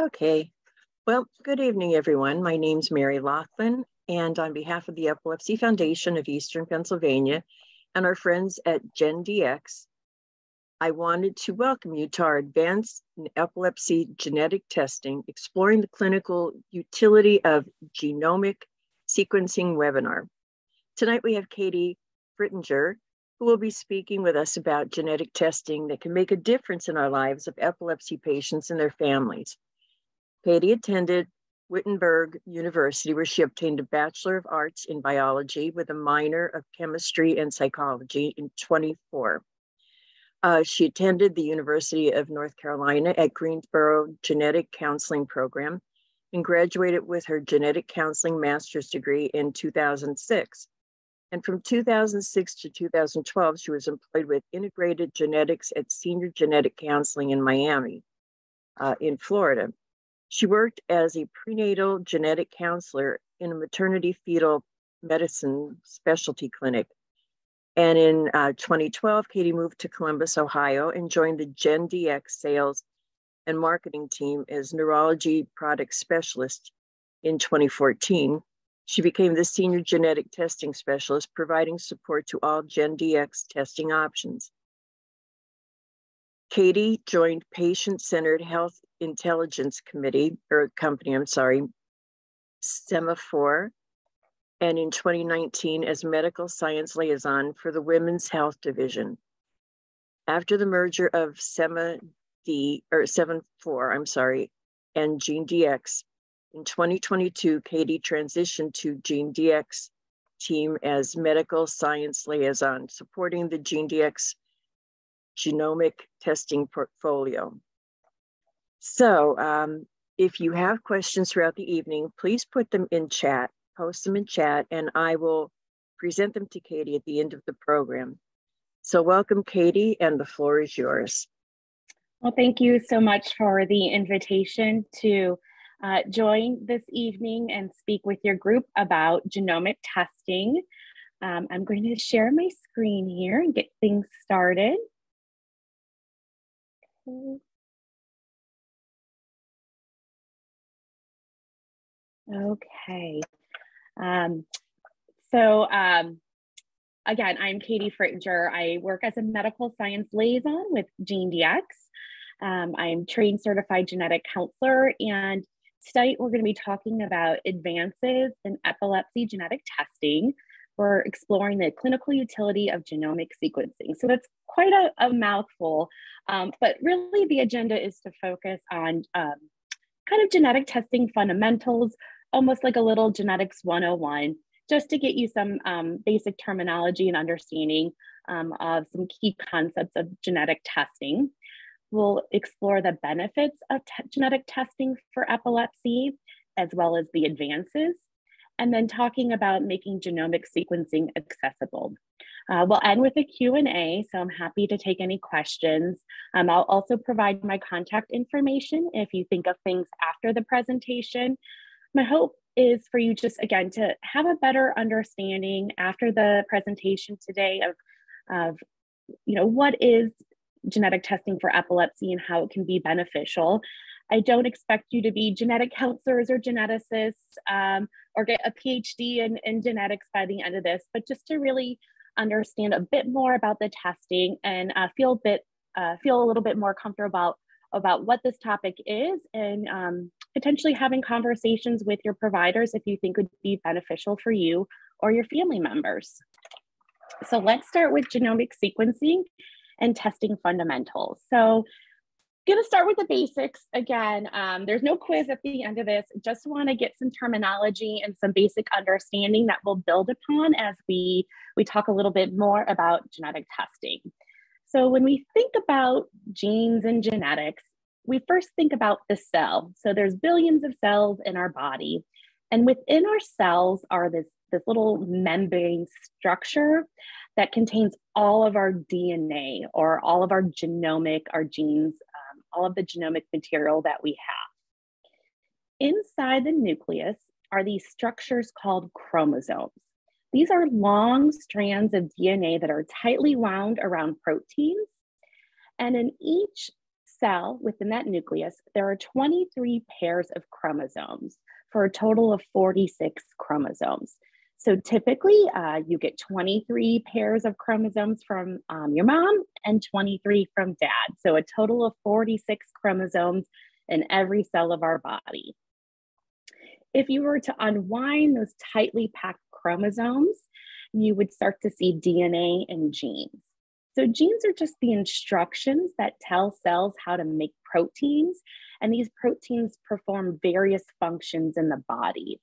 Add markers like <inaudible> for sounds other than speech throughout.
Okay. Well, good evening, everyone. My name's Mary Laughlin, and on behalf of the Epilepsy Foundation of Eastern Pennsylvania and our friends at GeneDx, I wanted to welcome you to our Advanced Epilepsy Genetic Testing, Exploring the Clinical Utility of Genomic Sequencing webinar. Tonight we have Katie Fritinger, who will be speaking with us about genetic testing that can make a difference in our lives of epilepsy patients and their families. Katie attended Wittenberg University, where she obtained a Bachelor of Arts in Biology with a minor of Chemistry and Psychology in 24. Uh, she attended the University of North Carolina at Greensboro Genetic Counseling Program and graduated with her Genetic Counseling Master's degree in 2006. And from 2006 to 2012, she was employed with Integrated Genetics at Senior Genetic Counseling in Miami, uh, in Florida. She worked as a prenatal genetic counselor in a maternity fetal medicine specialty clinic. And in uh, 2012, Katie moved to Columbus, Ohio, and joined the GeneDx sales and marketing team as neurology product specialist in 2014. She became the senior genetic testing specialist, providing support to all GeneDx testing options. Katie joined Patient Centered Health Intelligence Committee, or company, I'm sorry, Sema4, and in 2019 as medical science liaison for the Women's Health Division. After the merger of SEMA D, or 74, I'm sorry, and GeneDx, in 2022, Katie transitioned to GeneDx team as medical science liaison, supporting the GeneDx genomic testing portfolio. So um, if you have questions throughout the evening, please put them in chat, post them in chat, and I will present them to Katie at the end of the program. So welcome, Katie, and the floor is yours. Well, thank you so much for the invitation to uh, join this evening and speak with your group about genomic testing. Um, I'm going to share my screen here and get things started. Okay. Um, so um, again, I'm Katie Fritinger. I work as a medical science liaison with GeneDx. Um, I'm trained certified genetic counselor and tonight we're going to be talking about advances in epilepsy genetic testing. We're exploring the clinical utility of genomic sequencing. So that's quite a, a mouthful, um, but really the agenda is to focus on um, kind of genetic testing fundamentals, almost like a little genetics 101, just to get you some um, basic terminology and understanding um, of some key concepts of genetic testing. We'll explore the benefits of genetic testing for epilepsy, as well as the advances, and then talking about making genomic sequencing accessible. Uh, we'll end with a Q&A, so I'm happy to take any questions. Um, I'll also provide my contact information if you think of things after the presentation my hope is for you just again to have a better understanding after the presentation today of, of you know what is genetic testing for epilepsy and how it can be beneficial. I don't expect you to be genetic counselors or geneticists um, or get a PhD in, in genetics by the end of this, but just to really understand a bit more about the testing and uh, feel a bit uh, feel a little bit more comfortable about about what this topic is and um, potentially having conversations with your providers if you think would be beneficial for you or your family members. So let's start with genomic sequencing and testing fundamentals. So going to start with the basics again um, there's no quiz at the end of this just want to get some terminology and some basic understanding that we'll build upon as we we talk a little bit more about genetic testing so when we think about genes and genetics we first think about the cell. So there's billions of cells in our body. And within our cells are this, this little membrane structure that contains all of our DNA or all of our genomic, our genes, all of the genomic material that we have. Inside the nucleus are these structures called chromosomes. These are long strands of DNA that are tightly wound around proteins. And in each cell within that nucleus, there are 23 pairs of chromosomes for a total of 46 chromosomes. So typically, uh, you get 23 pairs of chromosomes from um, your mom and 23 from dad. So a total of 46 chromosomes in every cell of our body. If you were to unwind those tightly packed chromosomes, you would start to see DNA and genes. So, genes are just the instructions that tell cells how to make proteins, and these proteins perform various functions in the body.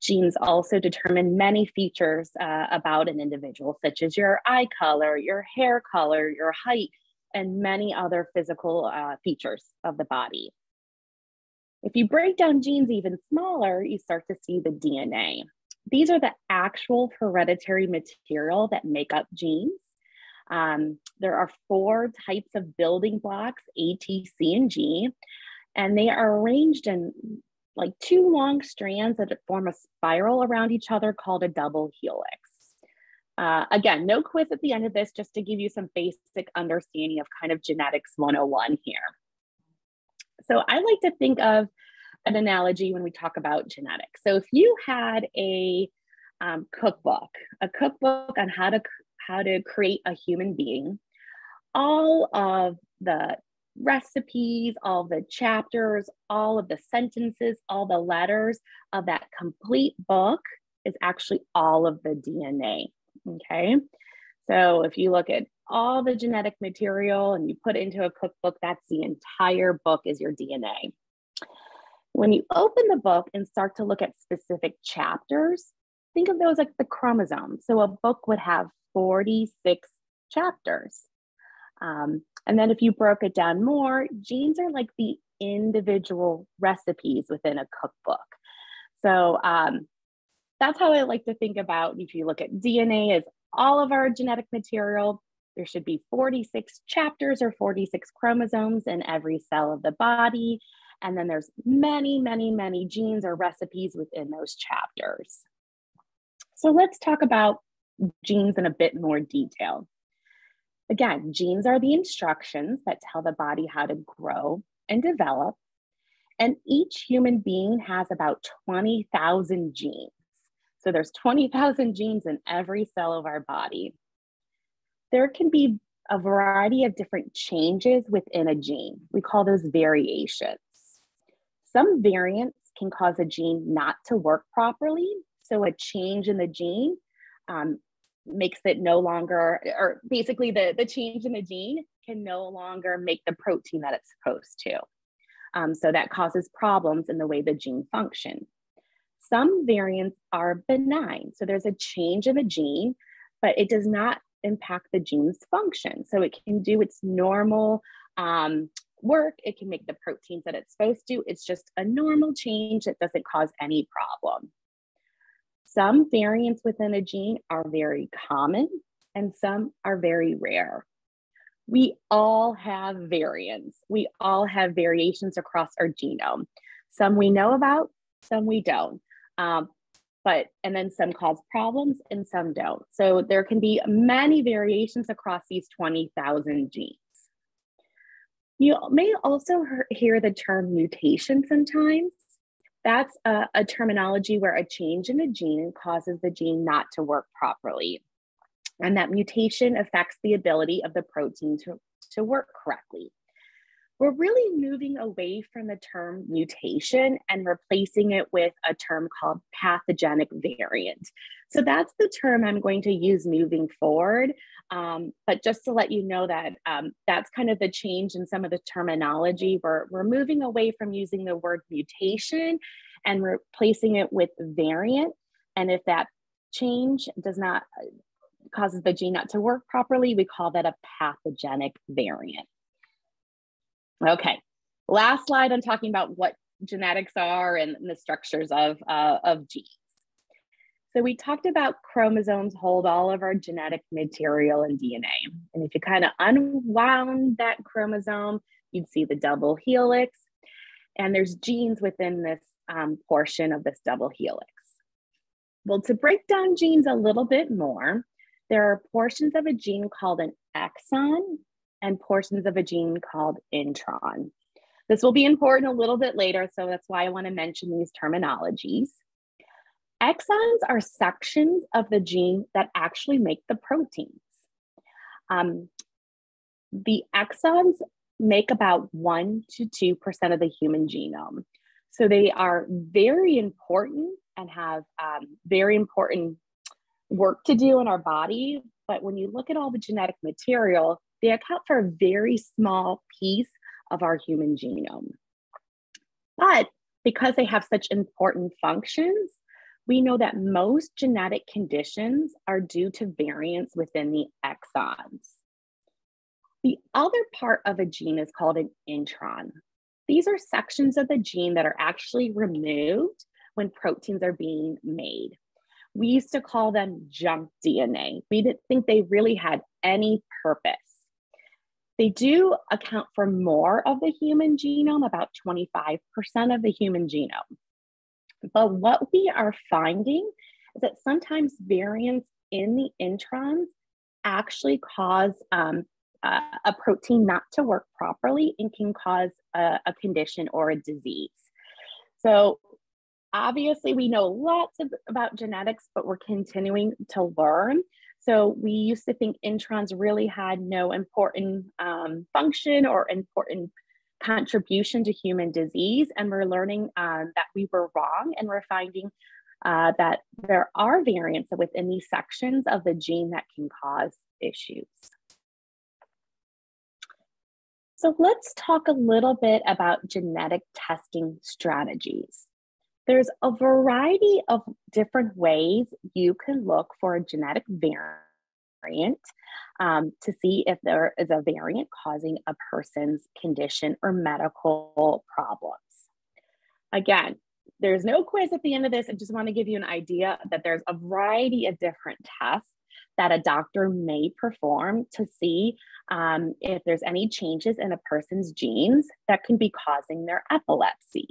Genes also determine many features uh, about an individual, such as your eye color, your hair color, your height, and many other physical uh, features of the body. If you break down genes even smaller, you start to see the DNA. These are the actual hereditary material that make up genes. Um, there are four types of building blocks, A, T, C, and G, and they are arranged in like two long strands that form a spiral around each other called a double helix. Uh, again, no quiz at the end of this, just to give you some basic understanding of kind of genetics 101 here. So I like to think of an analogy when we talk about genetics. So if you had a um, cookbook, a cookbook on how to how to create a human being, all of the recipes, all the chapters, all of the sentences, all the letters of that complete book is actually all of the DNA. Okay. So if you look at all the genetic material and you put it into a cookbook, that's the entire book is your DNA. When you open the book and start to look at specific chapters, think of those like the chromosomes. So a book would have 46 chapters. Um, and then if you broke it down more, genes are like the individual recipes within a cookbook. So um, that's how I like to think about if you look at DNA as all of our genetic material, there should be 46 chapters or 46 chromosomes in every cell of the body. And then there's many, many, many genes or recipes within those chapters. So let's talk about genes in a bit more detail. Again, genes are the instructions that tell the body how to grow and develop. And each human being has about 20,000 genes. So there's 20,000 genes in every cell of our body. There can be a variety of different changes within a gene. We call those variations. Some variants can cause a gene not to work properly. So a change in the gene um, makes it no longer, or basically the, the change in the gene can no longer make the protein that it's supposed to. Um, so that causes problems in the way the gene functions. Some variants are benign. So there's a change in the gene, but it does not impact the gene's function. So it can do its normal um, work. It can make the proteins that it's supposed to. It's just a normal change that doesn't cause any problem. Some variants within a gene are very common and some are very rare. We all have variants. We all have variations across our genome. Some we know about, some we don't. Um, but and then some cause problems and some don't. So there can be many variations across these 20,000 genes. You may also hear the term mutation sometimes. That's a, a, terminology where a change in a gene causes the gene not to work properly. And that mutation affects the ability of the protein to, to work correctly we're really moving away from the term mutation and replacing it with a term called pathogenic variant. So that's the term I'm going to use moving forward. Um, but just to let you know that um, that's kind of the change in some of the terminology. We're, we're moving away from using the word mutation and replacing it with variant. And if that change does not causes the gene not to work properly, we call that a pathogenic variant. Okay, last slide on talking about what genetics are and the structures of, uh, of genes. So we talked about chromosomes hold all of our genetic material and DNA. And if you kind of unwound that chromosome, you'd see the double helix. And there's genes within this um, portion of this double helix. Well, to break down genes a little bit more, there are portions of a gene called an exon and portions of a gene called intron. This will be important a little bit later, so that's why I want to mention these terminologies. Exons are sections of the gene that actually make the proteins. Um, the exons make about 1 to 2% of the human genome. So they are very important and have um, very important work to do in our body. But when you look at all the genetic material, they account for a very small piece of our human genome. But because they have such important functions, we know that most genetic conditions are due to variants within the exons. The other part of a gene is called an intron. These are sections of the gene that are actually removed when proteins are being made. We used to call them junk DNA. We didn't think they really had any purpose. They do account for more of the human genome, about 25% of the human genome. But what we are finding is that sometimes variants in the introns actually cause um, uh, a protein not to work properly and can cause a, a condition or a disease. So obviously we know lots of, about genetics, but we're continuing to learn. So we used to think introns really had no important um, function or important contribution to human disease. And we're learning um, that we were wrong and we're finding uh, that there are variants within these sections of the gene that can cause issues. So let's talk a little bit about genetic testing strategies. There's a variety of different ways you can look for a genetic variant um, to see if there is a variant causing a person's condition or medical problems. Again, there's no quiz at the end of this. I just want to give you an idea that there's a variety of different tests that a doctor may perform to see um, if there's any changes in a person's genes that can be causing their epilepsy.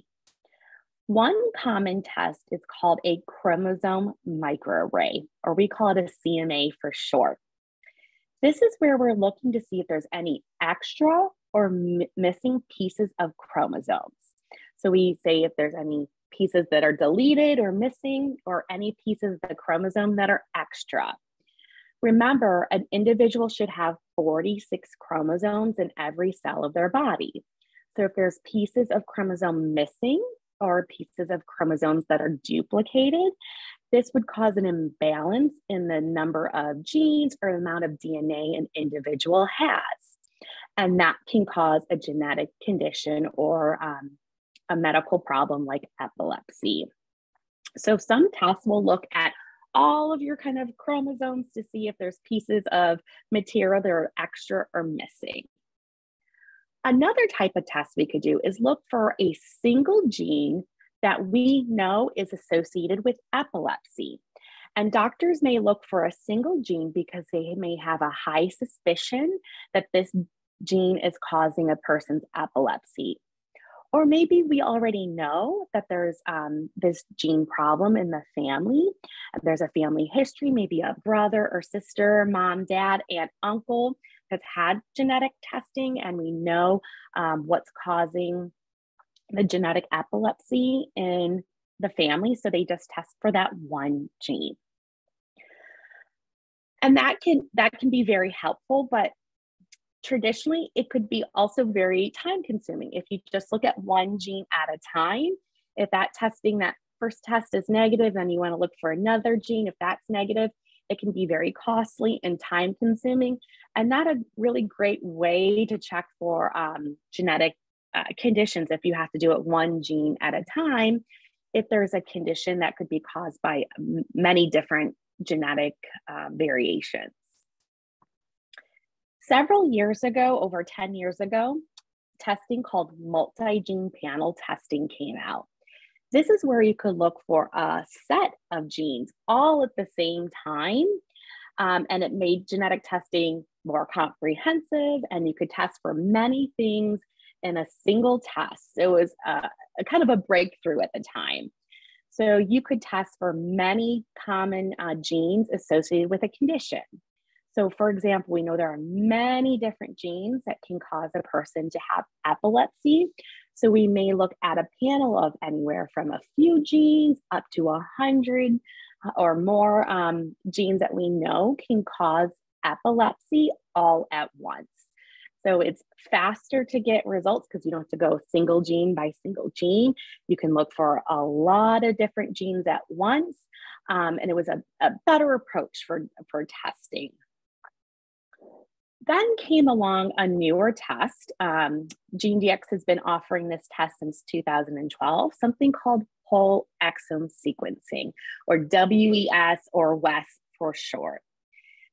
One common test is called a chromosome microarray, or we call it a CMA for short. This is where we're looking to see if there's any extra or missing pieces of chromosomes. So we say if there's any pieces that are deleted or missing, or any pieces of the chromosome that are extra. Remember, an individual should have 46 chromosomes in every cell of their body. So if there's pieces of chromosome missing, or pieces of chromosomes that are duplicated, this would cause an imbalance in the number of genes or amount of DNA an individual has. And that can cause a genetic condition or um, a medical problem like epilepsy. So, some tests will look at all of your kind of chromosomes to see if there's pieces of material that are extra or missing. Another type of test we could do is look for a single gene that we know is associated with epilepsy. And doctors may look for a single gene because they may have a high suspicion that this gene is causing a person's epilepsy. Or maybe we already know that there's um, this gene problem in the family. There's a family history, maybe a brother or sister, mom, dad, aunt, uncle has had genetic testing and we know um, what's causing the genetic epilepsy in the family. So they just test for that one gene. And that can that can be very helpful, but traditionally it could be also very time consuming if you just look at one gene at a time. If that testing that first test is negative, then you want to look for another gene. If that's negative, it can be very costly and time consuming, and not a really great way to check for um, genetic uh, conditions if you have to do it one gene at a time. If there's a condition that could be caused by many different genetic uh, variations. Several years ago, over 10 years ago, testing called multi gene panel testing came out. This is where you could look for a set of genes all at the same time. Um, and it made genetic testing more comprehensive, and you could test for many things in a single test. It was a, a kind of a breakthrough at the time. So you could test for many common uh, genes associated with a condition. So, for example, we know there are many different genes that can cause a person to have epilepsy. So, we may look at a panel of anywhere from a few genes up to a hundred uh, or more um, genes that we know can cause epilepsy all at once. So it's faster to get results because you don't have to go single gene by single gene. You can look for a lot of different genes at once. Um, and it was a, a better approach for, for testing. Then came along a newer test. Um, GeneDx has been offering this test since 2012, something called whole exome sequencing, or WES or WES for short.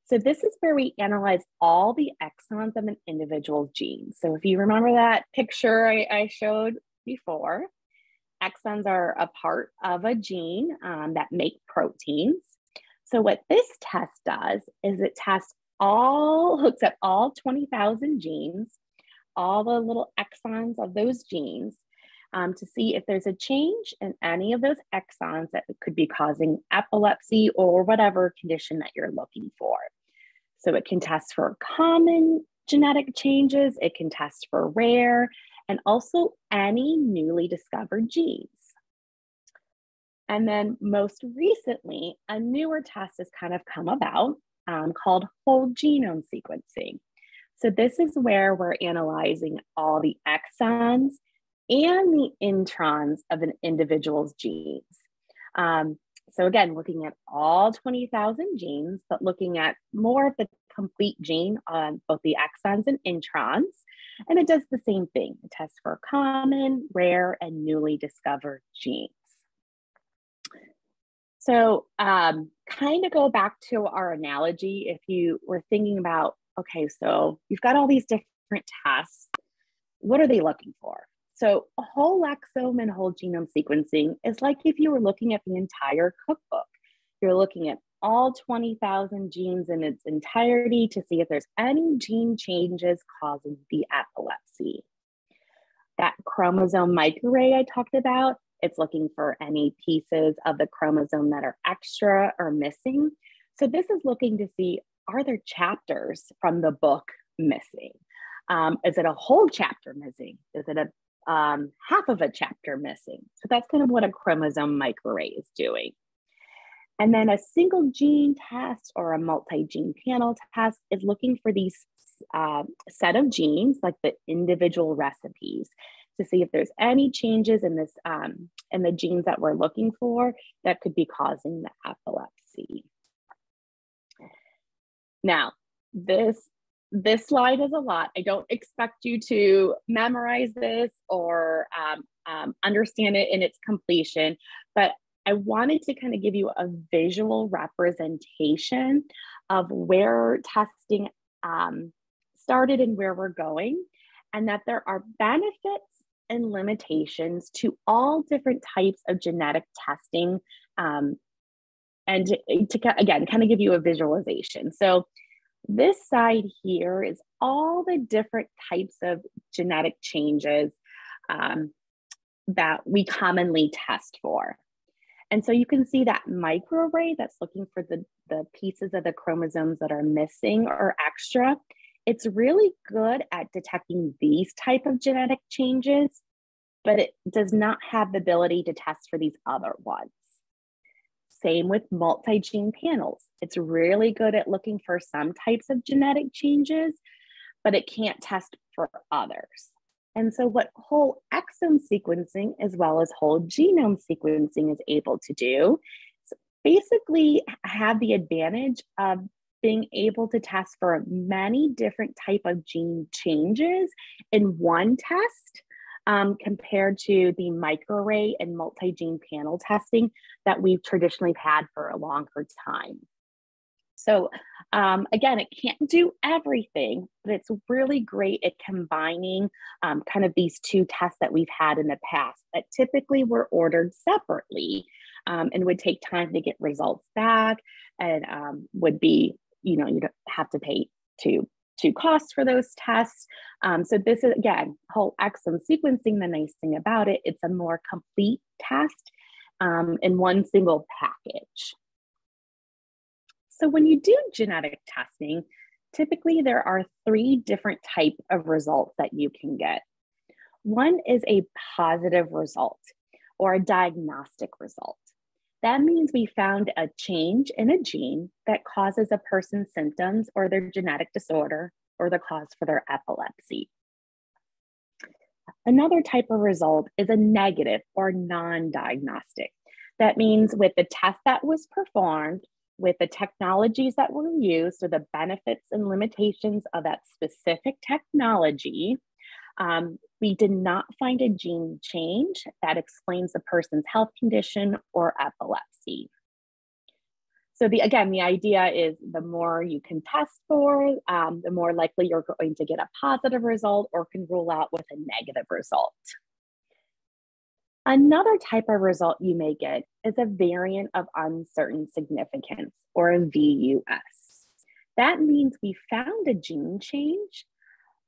So this is where we analyze all the exons of an individual gene. So if you remember that picture I, I showed before, exons are a part of a gene um, that make proteins. So what this test does is it tests all, hooks up all 20,000 genes, all the little exons of those genes um, to see if there's a change in any of those exons that could be causing epilepsy or whatever condition that you're looking for. So it can test for common genetic changes, it can test for rare, and also any newly discovered genes. And then most recently, a newer test has kind of come about um, called whole genome sequencing. So this is where we're analyzing all the exons and the introns of an individual's genes. Um, so again, looking at all 20,000 genes, but looking at more of the complete gene on both the exons and introns. And it does the same thing. It tests for common, rare, and newly discovered genes. So um, kind of go back to our analogy. If you were thinking about, okay, so you've got all these different tests. What are they looking for? So, a whole exome and whole genome sequencing is like if you were looking at the entire cookbook. You're looking at all 20,000 genes in its entirety to see if there's any gene changes causing the epilepsy. That chromosome microarray I talked about, it's looking for any pieces of the chromosome that are extra or missing. So, this is looking to see are there chapters from the book missing? Um, is it a whole chapter missing? Is it a um, half of a chapter missing. So that's kind of what a chromosome microarray is doing. And then a single gene test or a multi-gene panel test is looking for these uh, set of genes, like the individual recipes, to see if there's any changes in this um, in the genes that we're looking for that could be causing the epilepsy. Now, this this slide is a lot. I don't expect you to memorize this or um, um, understand it in its completion, but I wanted to kind of give you a visual representation of where testing um, started and where we're going, and that there are benefits and limitations to all different types of genetic testing. Um, and to, to, again, kind of give you a visualization. So, this side here is all the different types of genetic changes um, that we commonly test for. And so you can see that microarray that's looking for the, the pieces of the chromosomes that are missing or extra. It's really good at detecting these type of genetic changes, but it does not have the ability to test for these other ones. Same with multi-gene panels. It's really good at looking for some types of genetic changes, but it can't test for others. And so what whole exome sequencing as well as whole genome sequencing is able to do is basically have the advantage of being able to test for many different type of gene changes in one test um, compared to the microarray and multi-gene panel testing that we've traditionally had for a longer time. So um, again, it can't do everything, but it's really great at combining um, kind of these two tests that we've had in the past that typically were ordered separately um, and would take time to get results back and um, would be, you know, you'd have to pay to to cost for those tests. Um, so this is again, whole exome sequencing, the nice thing about it, it's a more complete test um, in one single package. So when you do genetic testing, typically there are three different type of results that you can get. One is a positive result or a diagnostic result. That means we found a change in a gene that causes a person's symptoms or their genetic disorder or the cause for their epilepsy. Another type of result is a negative or non diagnostic. That means with the test that was performed, with the technologies that were used, or the benefits and limitations of that specific technology, um, we did not find a gene change that explains the person's health condition or epilepsy. So the again, the idea is the more you can test for, um, the more likely you're going to get a positive result or can rule out with a negative result. Another type of result you may get is a variant of uncertain significance or a VUS. That means we found a gene change,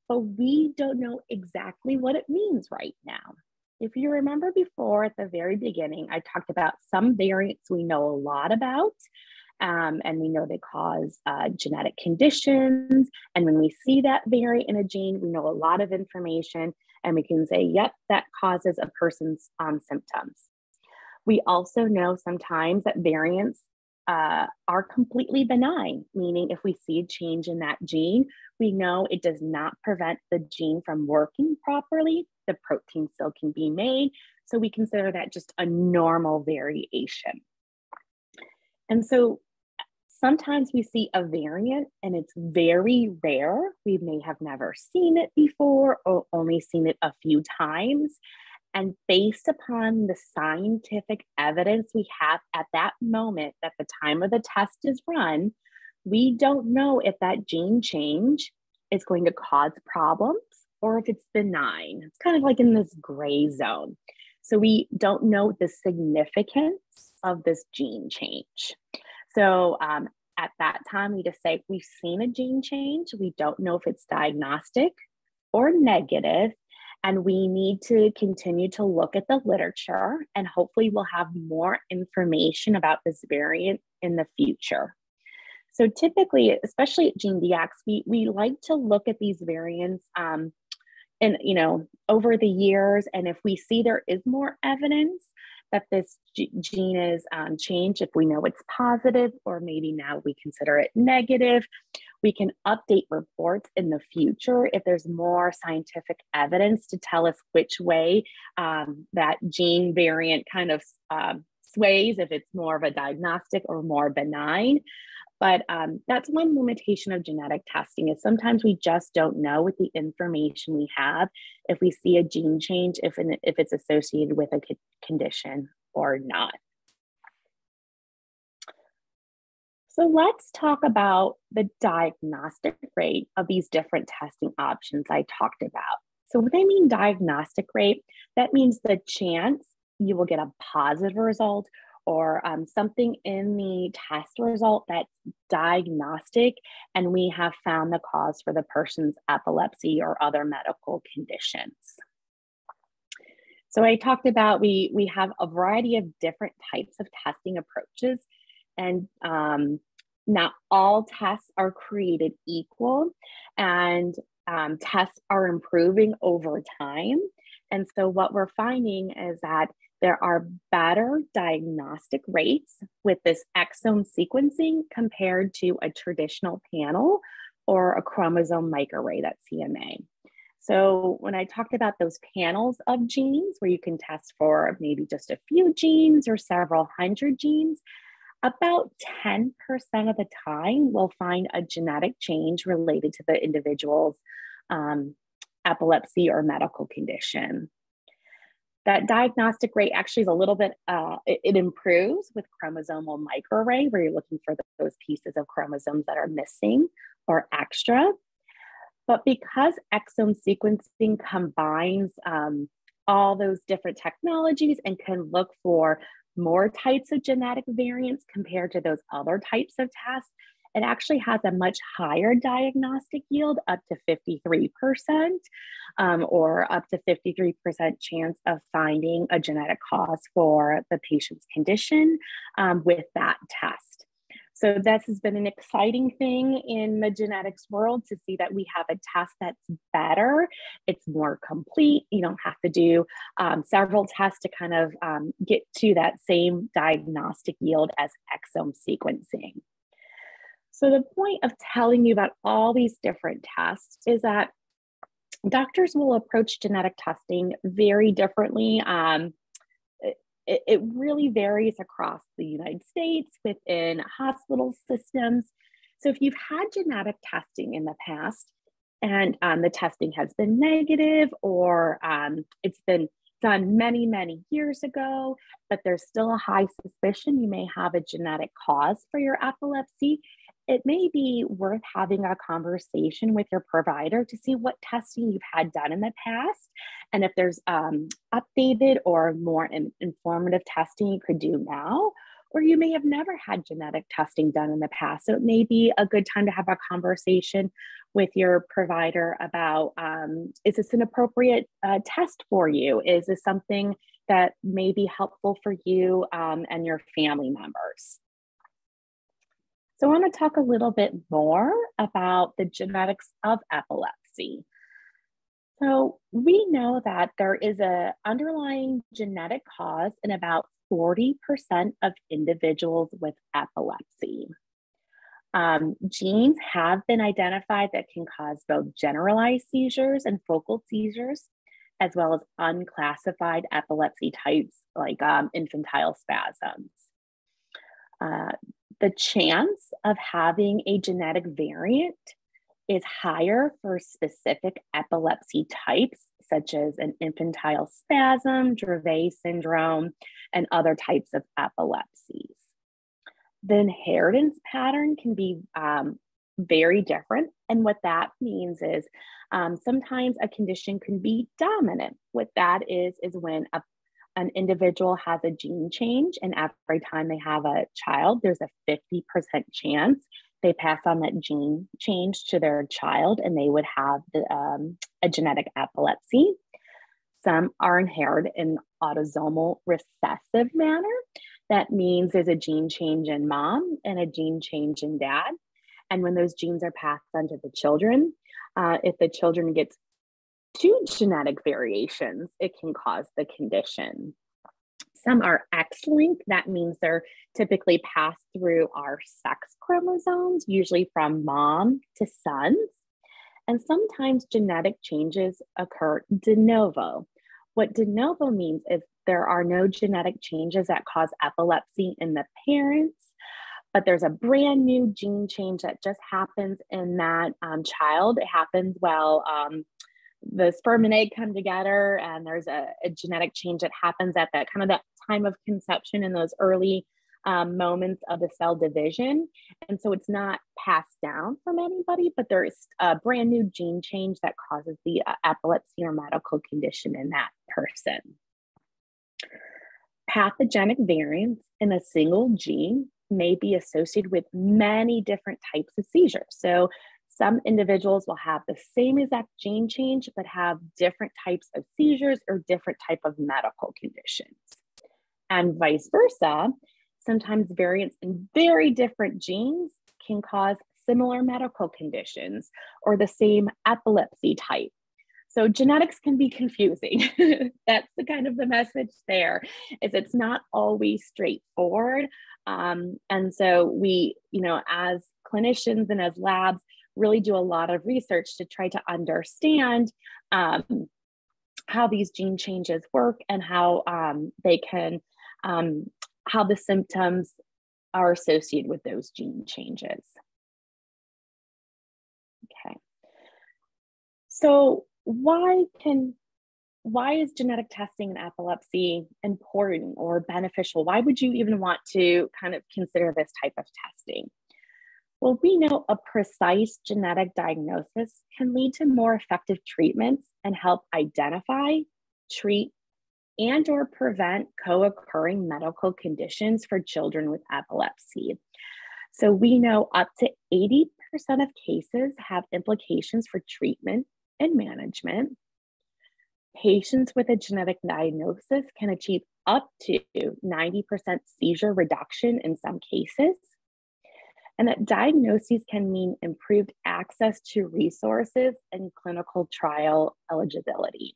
but we don't know exactly what it means right now. If you remember before at the very beginning, I talked about some variants we know a lot about, um, and we know they cause uh, genetic conditions. And when we see that variant in a gene, we know a lot of information and we can say, yep, that causes a person's um, symptoms. We also know sometimes that variants uh, are completely benign, meaning if we see a change in that gene, we know it does not prevent the gene from working properly. The protein still can be made. So we consider that just a normal variation. And so sometimes we see a variant and it's very rare. We may have never seen it before or only seen it a few times. And based upon the scientific evidence we have at that moment, at the time of the test is run, we don't know if that gene change is going to cause problems or if it's benign. It's kind of like in this gray zone. So we don't know the significance of this gene change. So um, at that time, we just say we've seen a gene change. We don't know if it's diagnostic or negative, and we need to continue to look at the literature and hopefully we'll have more information about this variant in the future. So typically, especially at GeneDx, we, we like to look at these variants um, and you know over the years and if we see there is more evidence that this gene is um, changed, if we know it's positive, or maybe now we consider it negative, we can update reports in the future if there's more scientific evidence to tell us which way um, that gene variant kind of um, sways, if it's more of a diagnostic or more benign. But um, that's one limitation of genetic testing is sometimes we just don't know with the information we have if we see a gene change, if, an, if it's associated with a condition or not. So let's talk about the diagnostic rate of these different testing options I talked about. So when I mean diagnostic rate, that means the chance you will get a positive result or um, something in the test result that's diagnostic and we have found the cause for the person's epilepsy or other medical conditions. So I talked about we we have a variety of different types of testing approaches, and um, not all tests are created equal, and um, tests are improving over time. And so what we're finding is that there are better diagnostic rates with this exome sequencing compared to a traditional panel or a chromosome microarray, that CMA. So when I talked about those panels of genes where you can test for maybe just a few genes or several hundred genes, about 10% of the time we'll find a genetic change related to the individual's um, epilepsy or medical condition. That diagnostic rate actually is a little bit, uh, it, it, improves with chromosomal microarray, where you're looking for those pieces of chromosomes that are missing or extra. But because exome sequencing combines um, all those different technologies and can look for more types of genetic variants compared to those other types of tests, it actually has a much higher diagnostic yield, up to 53%, um, or up to 53% chance of finding a genetic cause for the patient's condition um, with that test. So this has been an exciting thing in the genetics world to see that we have a test that's better. It's more complete. You don't have to do um, several tests to kind of um, get to that same diagnostic yield as exome sequencing. So the point of telling you about all these different tests is that doctors will approach genetic testing very differently. Um, it, it really varies across the United States within hospital systems. So if you've had genetic testing in the past and um, the testing has been negative or um, it's been done many, many years ago, but there's still a high suspicion you may have a genetic cause for your epilepsy, it may be worth having a conversation with your provider to see what testing you've had done in the past and if there's um, updated or more in- informative testing you could do now or you may have never had genetic testing done in the past. So it may be a good time to have a conversation with your provider about um, is this an appropriate uh, test for you? Is this something that may be helpful for you um, and your family members so I want to talk a little bit more about the genetics of epilepsy. So we know that there is an underlying genetic cause in about 40% of individuals with epilepsy. Um, genes have been identified that can cause both generalized seizures and focal seizures, as well as unclassified epilepsy types like um, infantile spasms. Uh, the chance of having a genetic variant is higher for specific epilepsy types, such as an infantile spasm, Dravet syndrome, and other types of epilepsies. The inheritance pattern can be um, very different. And what that means is um, sometimes a condition can be dominant. What that is, is when a an individual has a gene change, and every time they have a child, there's a 50% chance they pass on that gene change to their child and they would have the, um, a genetic epilepsy. Some are inherited in autosomal recessive manner. That means there's a gene change in mom and a gene change in dad. And when those genes are passed on to the children, uh, if the children gets two genetic variations, it can cause the condition. Some are X linked, that means they're typically passed through our sex chromosomes, usually from mom to sons. And sometimes genetic changes occur de novo. What de novo means is there are no genetic changes that cause epilepsy in the parents, but there's a brand new gene change that just happens in that um, child. It happens while um, the sperm and egg come together and there's a, a, genetic change that happens at that kind of that time of conception in those early um, moments of the cell division. And so it's not passed down from anybody but there is a brand new gene change that causes the uh, epilepsy or medical condition in that person. Pathogenic variants in a single gene may be associated with many different types of seizures. So some individuals will have the same exact gene change, but have different types of seizures or different type of medical conditions. And vice versa, sometimes variants in very different genes can cause similar medical conditions or the same epilepsy type. So genetics can be confusing. <laughs> That's the kind of the message there is it's not always straightforward. Um, and so we, you know, as clinicians and as labs, really do a lot of research to try to understand um, how these gene changes work and how um, they can, um, how the symptoms are associated with those gene changes. Okay. So why can why is genetic testing in epilepsy important or beneficial? Why would you even want to kind of consider this type of testing? Well, we know a precise genetic diagnosis can lead to more effective treatments and help identify, treat, and or prevent co-occurring medical conditions for children with epilepsy. So we know up to 80% of cases have implications for treatment and management. Patients with a genetic diagnosis can achieve up to 90% seizure reduction in some cases and that diagnoses can mean improved access to resources and clinical trial eligibility.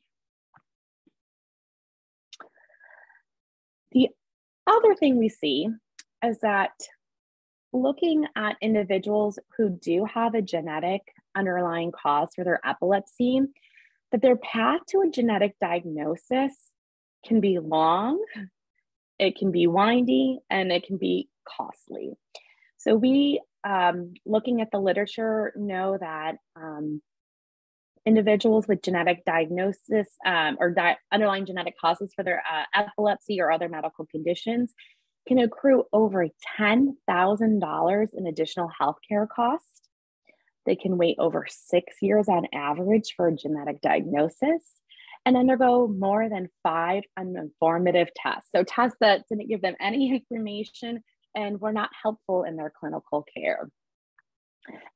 The other thing we see is that looking at individuals who do have a genetic underlying cause for their epilepsy, that their path to a genetic diagnosis can be long, it can be windy, and it can be costly. So we, um, looking at the literature, know that um, individuals with genetic diagnosis um, or di- underlying genetic causes for their uh, epilepsy or other medical conditions can accrue over $10,000 in additional healthcare costs. They can wait over six years on average for a genetic diagnosis and undergo more than five uninformative tests. So, tests that didn't give them any <laughs> information and were not helpful in their clinical care.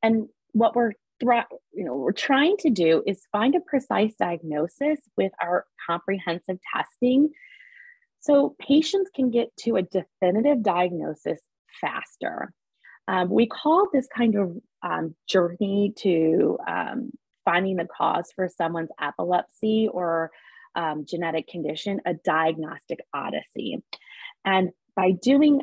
And what we're you know we're trying to do is find a precise diagnosis with our comprehensive testing so patients can get to a definitive diagnosis faster um, we call this kind of um, journey to um, finding the cause for someone's epilepsy or um, genetic condition a diagnostic odyssey and by doing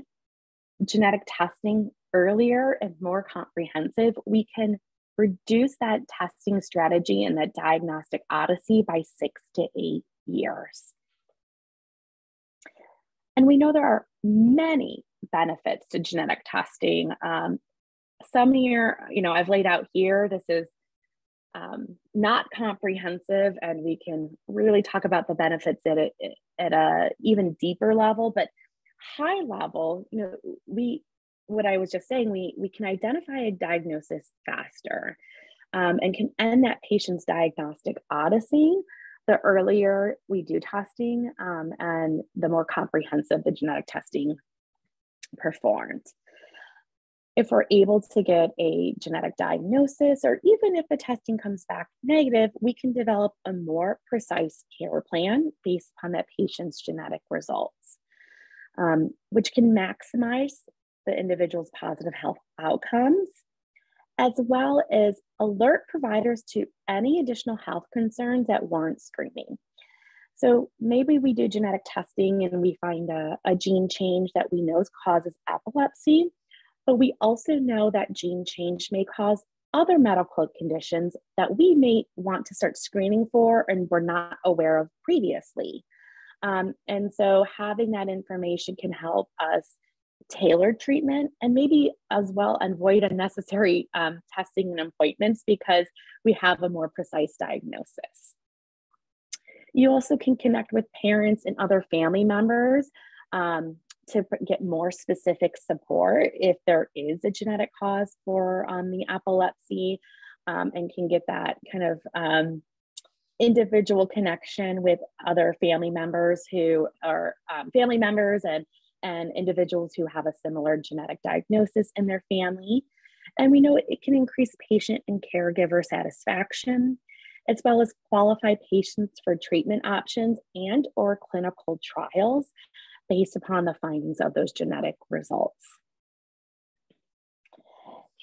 genetic testing earlier and more comprehensive we can reduce that testing strategy and that diagnostic odyssey by six to eight years. And we know there are many benefits to genetic testing. Um, some here, you know, I've laid out here. This is um, not comprehensive, and we can really talk about the benefits at a, at a even deeper level. But high level, you know, we what I was just saying, we, we can identify a diagnosis faster um, and can end that patient's diagnostic odyssey the earlier we do testing um, and the more comprehensive the genetic testing performed. If we're able to get a genetic diagnosis, or even if the testing comes back negative, we can develop a more precise care plan based upon that patient's genetic results, um, which can maximize the individual's positive health outcomes, as well as alert providers to any additional health concerns that warrant screening. So maybe we do genetic testing and we find a, a gene change that we know causes epilepsy, but we also know that gene change may cause other medical conditions that we may want to start screening for and were not aware of previously. Um, and so having that information can help us tailor treatment and maybe as well avoid unnecessary um, testing and appointments because we have a more precise diagnosis. You also can connect with parents and other family members um, to get more specific support if there is a genetic cause for um, the epilepsy um, and can get that kind of um, individual connection with other family members who are um, family members and and individuals who have a similar genetic diagnosis in their family. And we know it can increase patient and caregiver satisfaction, as well as qualify patients for treatment options and or clinical trials based upon the findings of those genetic results.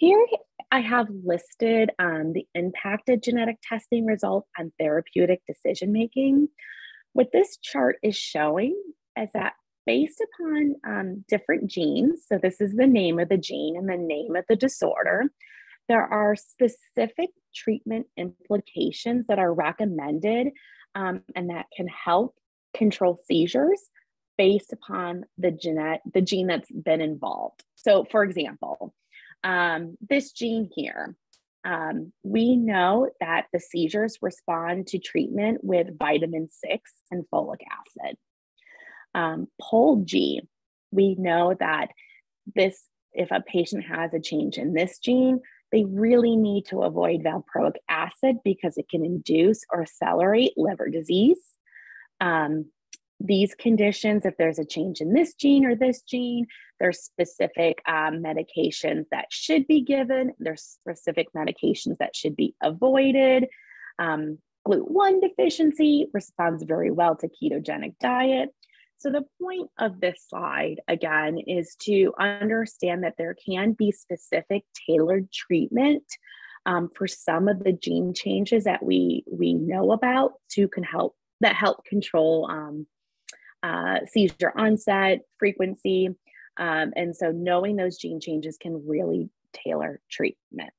Here I have listed um, the impacted genetic testing results on therapeutic decision making. What this chart is showing is that based upon um, different genes. So, this is the name of the gene and the name of the disorder. There are specific treatment implications that are recommended um, and that can help control seizures based upon the gene, the gene that's been involved. So, for example, um, this gene here, um, we know that the seizures respond to treatment with vitamin B6 and folic acid um, POLG, we know that this, if a patient has a change in this gene, they really need to avoid valproic acid because it can induce or accelerate liver disease. Um, these conditions, if there's a change in this gene or this gene, there's specific um, medications that should be given. There's specific medications that should be avoided. Um, GLUT1 deficiency responds very well to ketogenic diet. So, the point of this slide, again, is to understand that there can be specific tailored treatment um, for some of the gene changes that we, we know about to can help that help control um, uh, seizure onset, frequency. Um, and so, knowing those gene changes can really tailor treatment.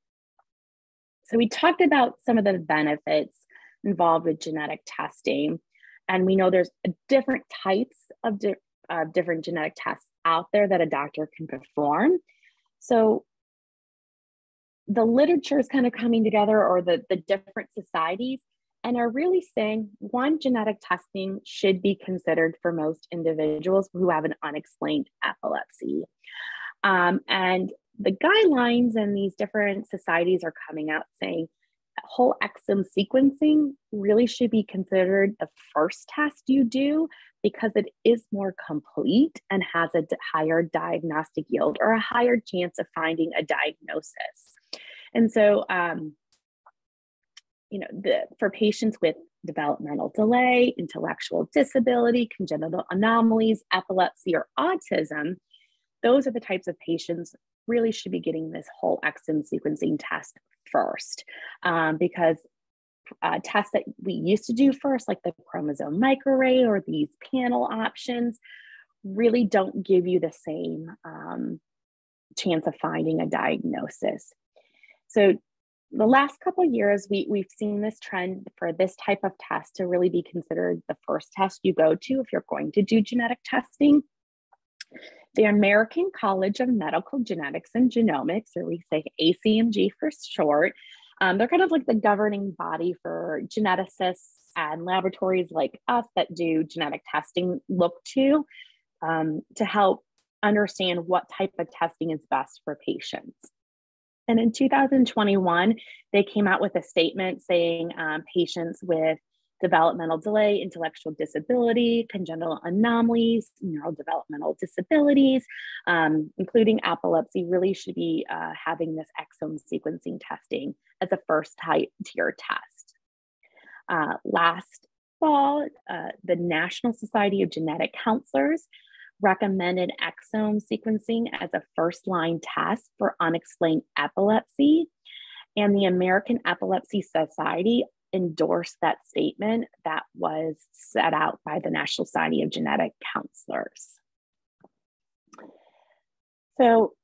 So, we talked about some of the benefits involved with genetic testing. And we know there's different types of di- uh, different genetic tests out there that a doctor can perform. So the literature is kind of coming together, or the, the different societies, and are really saying one genetic testing should be considered for most individuals who have an unexplained epilepsy. Um, and the guidelines and these different societies are coming out saying whole exome sequencing really should be considered the first test you do because it is more complete and has a higher diagnostic yield or a higher chance of finding a diagnosis. And so, um, you know, the, for patients with developmental delay, intellectual disability, congenital anomalies, epilepsy, or autism, those are the types of patients really should be getting this whole exome sequencing test first um, because uh, tests that we used to do first, like the chromosome microarray or these panel options, really don't give you the same um, chance of finding a diagnosis. So the last couple years, we, we've seen this trend for this type of test to really be considered the first test you go to if you're going to do genetic testing. The American College of Medical Genetics and Genomics, or we say ACMG for short, um, they're kind of like the governing body for geneticists and laboratories like us that do genetic testing look to um, to help understand what type of testing is best for patients. And in 2021, they came out with a statement saying um, patients with developmental delay, intellectual disability, congenital anomalies, neurodevelopmental disabilities, um, including epilepsy, really should be uh, having this exome sequencing testing as a first tier test. Uh, last fall, uh, the National Society of Genetic Counselors recommended exome sequencing as a first line test for unexplained epilepsy. And the American Epilepsy Society endorsed that statement that was set out by the National Society of Genetic Counselors. So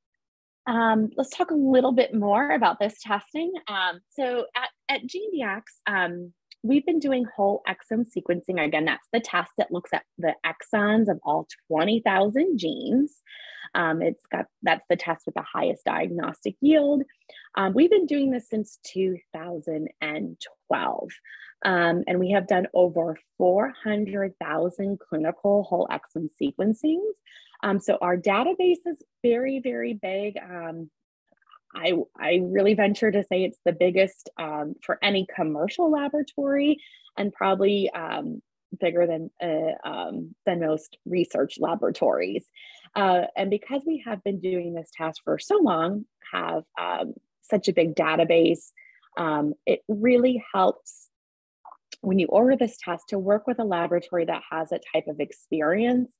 um, let's talk a little bit more about this testing. Um, so at, at GeneDx, um, we've been doing whole exome sequencing. Again, that's the test that looks at the exons of all 20,000 genes. Um, it's got that's the test with the highest diagnostic yield. Um, we've been doing this since 2012, um, and we have done over 400,000 clinical whole exome sequencings. Um, so our database is very, very big. I, I really venture to say it's the biggest um, for any commercial laboratory and probably um, bigger than uh, um, than most research laboratories. Uh, and because we have been doing this task for so long, have um, such a big database, um, it really helps when you order this test to work with a laboratory that has a type of experience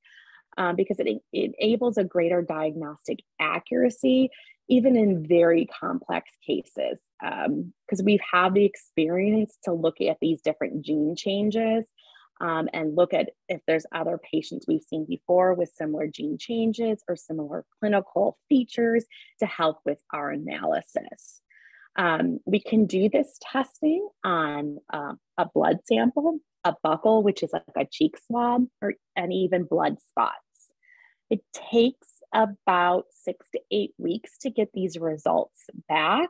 um, because it, it enables a greater diagnostic accuracy even in very complex cases because um, we've had the experience to look at these different gene changes um, and look at if there's other patients we've seen before with similar gene changes or similar clinical features to help with our analysis. Um, we can do this testing on uh, a blood sample, a buccal, which is like a cheek swab, or and even blood spots. It takes about six to eight weeks to get these results back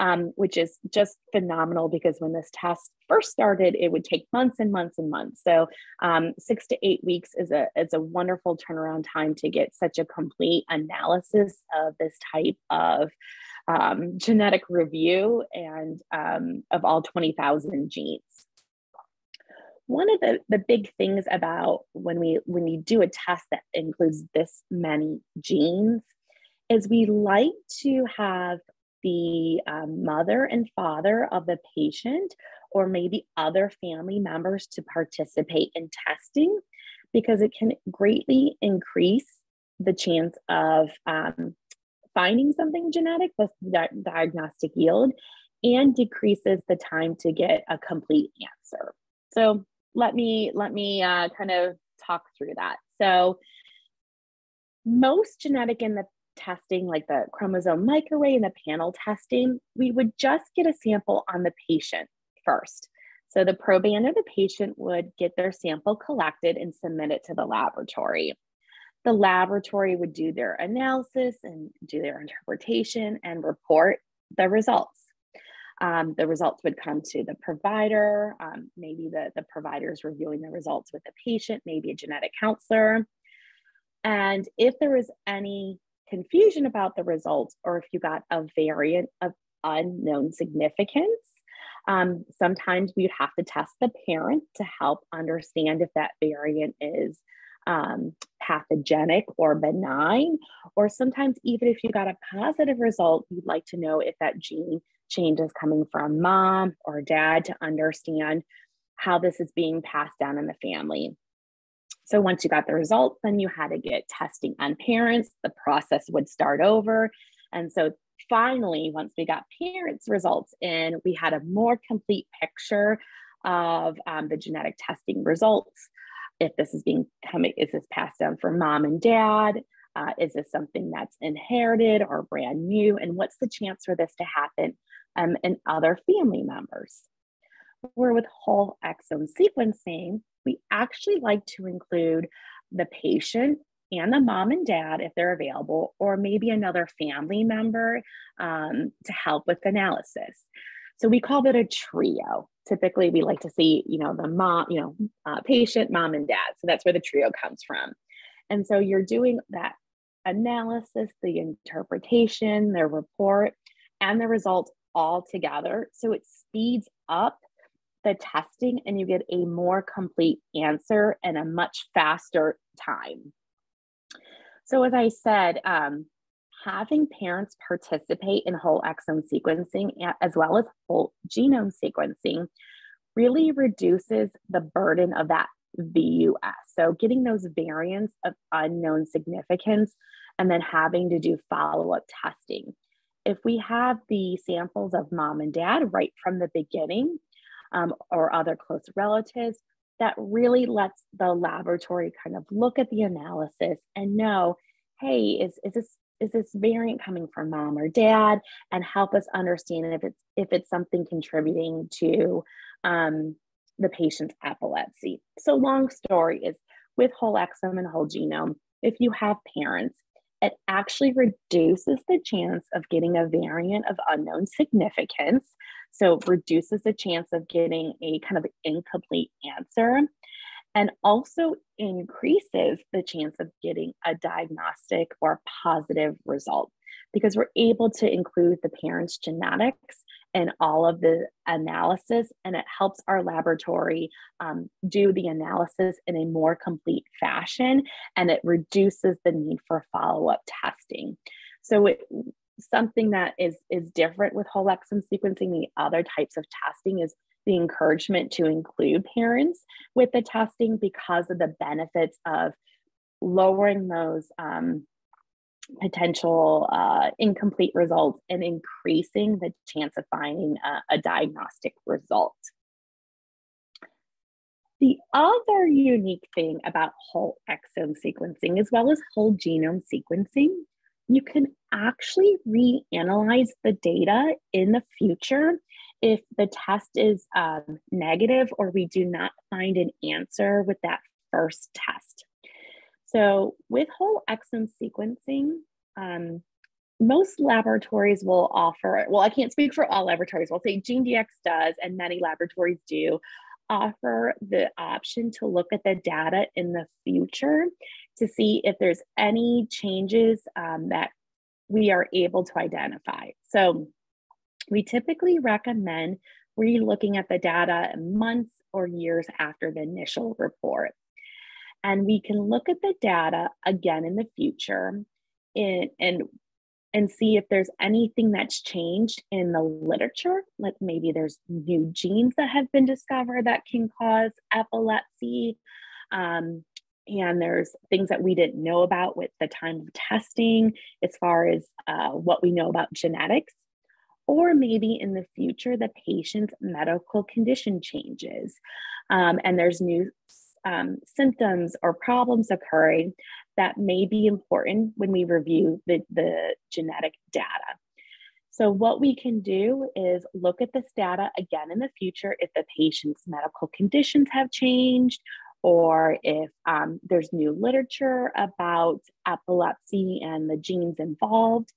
um, which is just phenomenal because when this test first started, it would take months and months and months. So um, six to eight weeks is a is a wonderful turnaround time to get such a complete analysis of this type of um, genetic review and um, of all 20,000 genes. One of the, the big things about when we when we do a test that includes this many genes is we like to have the um, mother and father of the patient or maybe other family members to participate in testing because it can greatly increase the chance of um, finding something genetic, the diagnostic yield, and decreases the time to get a complete answer. So let me let me uh, kind of talk through that. So most genetic in the testing, like the chromosome microarray and the panel testing, we would just get a sample on the patient first. So the proband or the patient would get their sample collected and submit it to the laboratory. The laboratory would do their analysis and do their interpretation and report the results. Um, the results would come to the provider, um, maybe the, the provider is reviewing the results with the patient, maybe a genetic counselor. And if there was any confusion about the results, or if you got a variant of unknown significance, um, sometimes we'd have to test the parent to help understand if that variant is um, pathogenic or benign. Or sometimes, even if you got a positive result, you'd like to know if that gene change is coming from mom or dad to understand how this is being passed down in the family. So once you got the results, then you had to get testing on parents. The process would start over. And so finally, once we got parents' results in, we had a more complete picture of um, the genetic testing results. If this is being coming, is this passed down from mom and dad? Uh, is this something that's inherited or brand new? And what's the chance for this to happen um, in other family members? Where with whole exome sequencing, we actually like to include the patient and the mom and dad if they're available, or maybe another family member um, to help with analysis. So we call it a trio. Typically, we like to see, you know, the mom, you know, uh, patient, mom, and dad. So that's where the trio comes from. And so you're doing that analysis, the interpretation, the report, and the results all together. So it speeds up the testing and you get a more complete answer and a much faster time. So, as I said, um, having parents participate in whole exome sequencing as well as whole genome sequencing really reduces the burden of that VUS. So, getting those variants of unknown significance and then having to do follow up testing. If we have the samples of mom and dad right from the beginning, um, or other close relatives, that really lets the laboratory kind of look at the analysis and know, hey, is, is this is this variant coming from mom or dad? And help us understand if it's if it's something contributing to um, the patient's epilepsy. So long story is with whole exome and whole genome if you have parents it actually reduces the chance of getting a variant of unknown significance. So reduces the chance of getting a kind of incomplete answer and also increases the chance of getting a diagnostic or positive result because we're able to include the parent's genetics and all of the analysis, and it helps our laboratory um, do the analysis in a more complete fashion, and it reduces the need for follow-up testing. So it, something that is is different with whole exome sequencing, the other types of testing is the encouragement to include parents with the testing because of the benefits of lowering those um, potential uh, incomplete results and increasing the chance of finding a, a diagnostic result. The other unique thing about whole exome sequencing, as well as whole genome sequencing, you can actually reanalyze the data in the future if the test is um, negative or we do not find an answer with that first test. So with whole exome sequencing, um, most laboratories will offer, well, I can't speak for all laboratories. I'll say GeneDx does, and many laboratories do offer the option to look at the data in the future to see if there's any changes um, that we are able to identify. So we typically recommend re-looking at the data months or years after the initial report. And we can look at the data again in the future in, and and see if there's anything that's changed in the literature. Like maybe there's new genes that have been discovered that can cause epilepsy. Um, and there's things that we didn't know about with the time of testing as far as uh, what we know about genetics or maybe in the future the patient's medical condition changes um, and there's new um, symptoms or problems occurring that may be important when we review the, the genetic data. So, what we can do is look at this data again in the future if the patient's medical conditions have changed or if um, there's new literature about epilepsy and the genes involved.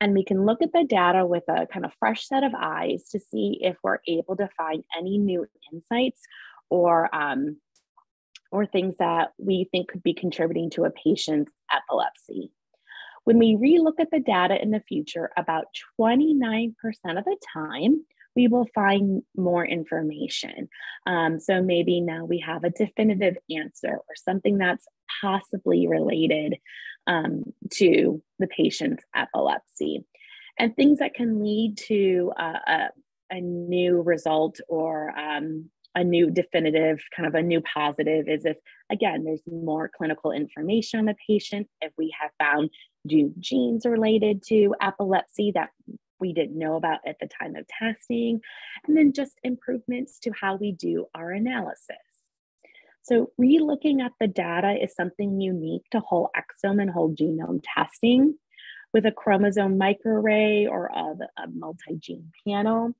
And we can look at the data with a kind of fresh set of eyes to see if we're able to find any new insights or um, or things that we think could be contributing to a patient's epilepsy. When we relook at the data in the future, about 29% of the time, we will find more information. Um, so maybe now we have a definitive answer or something that's possibly related um, to the patient's epilepsy. And things that can lead to uh, a, a, new result or um, a new definitive kind of a new positive is if again there's more clinical information on the patient if we have found new genes related to epilepsy that we didn't know about at the time of testing and then just improvements to how we do our analysis. So re-looking at the data is something unique to whole exome and whole genome testing with a chromosome microarray or a, a multi-gene panel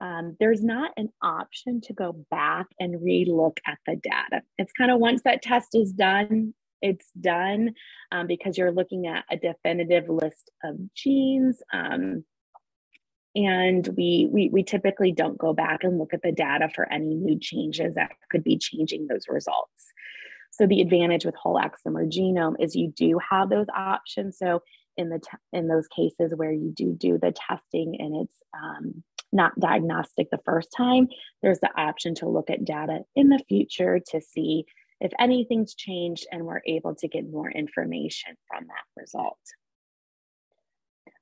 um, there's not an option to go back and re-look at the data. It's kind of once that test is done, it's done um, because you're looking at a definitive list of genes. Um, and we, we, we typically don't go back and look at the data for any new changes that could be changing those results. So the advantage with whole exome or genome is you do have those options. So in the in those cases where you do do the testing and it's um, not diagnostic the first time, there's the option to look at data in the future to see if anything's changed and we're able to get more information from that result.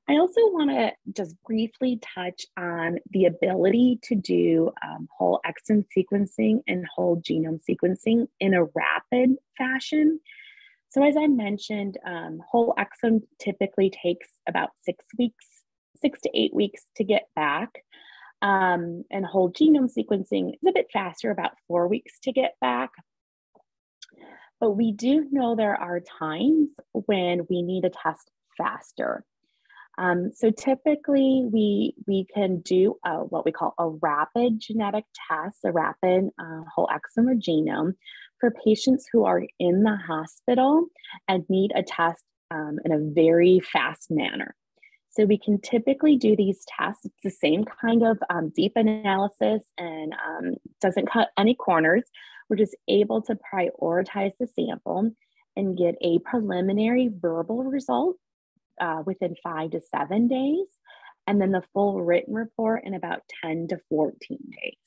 I also want to just briefly touch on the ability to do um, whole exome sequencing and whole genome sequencing in a rapid fashion. So, as I mentioned, um, whole exome typically takes about six weeks, six to eight weeks to get back. Um, and whole genome sequencing is a bit faster, about four weeks to get back. But we do know there are times when we need a test faster. Um, so typically, we we can do a, what we call a rapid genetic test, a rapid uh, whole exome or genome, for patients who are in the hospital and need a test um, in a very fast manner. So we can typically do these tests. It's the same kind of um, deep analysis and um, doesn't cut any corners. We're just able to prioritize the sample and get a preliminary verbal result uh, within five to seven days, and then the full written report in about 10 to 14 days.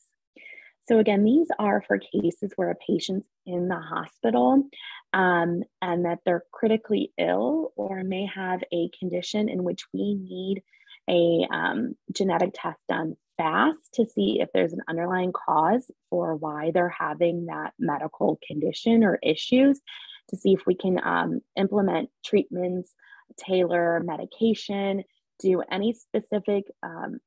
So again, these are for cases where a patient's in the hospital um, and that they're critically ill or may have a condition in which we need a um, genetic test done fast to see if there's an underlying cause for why they're having that medical condition or issues, to see if we can um, implement treatments, tailor medication, do any specific um,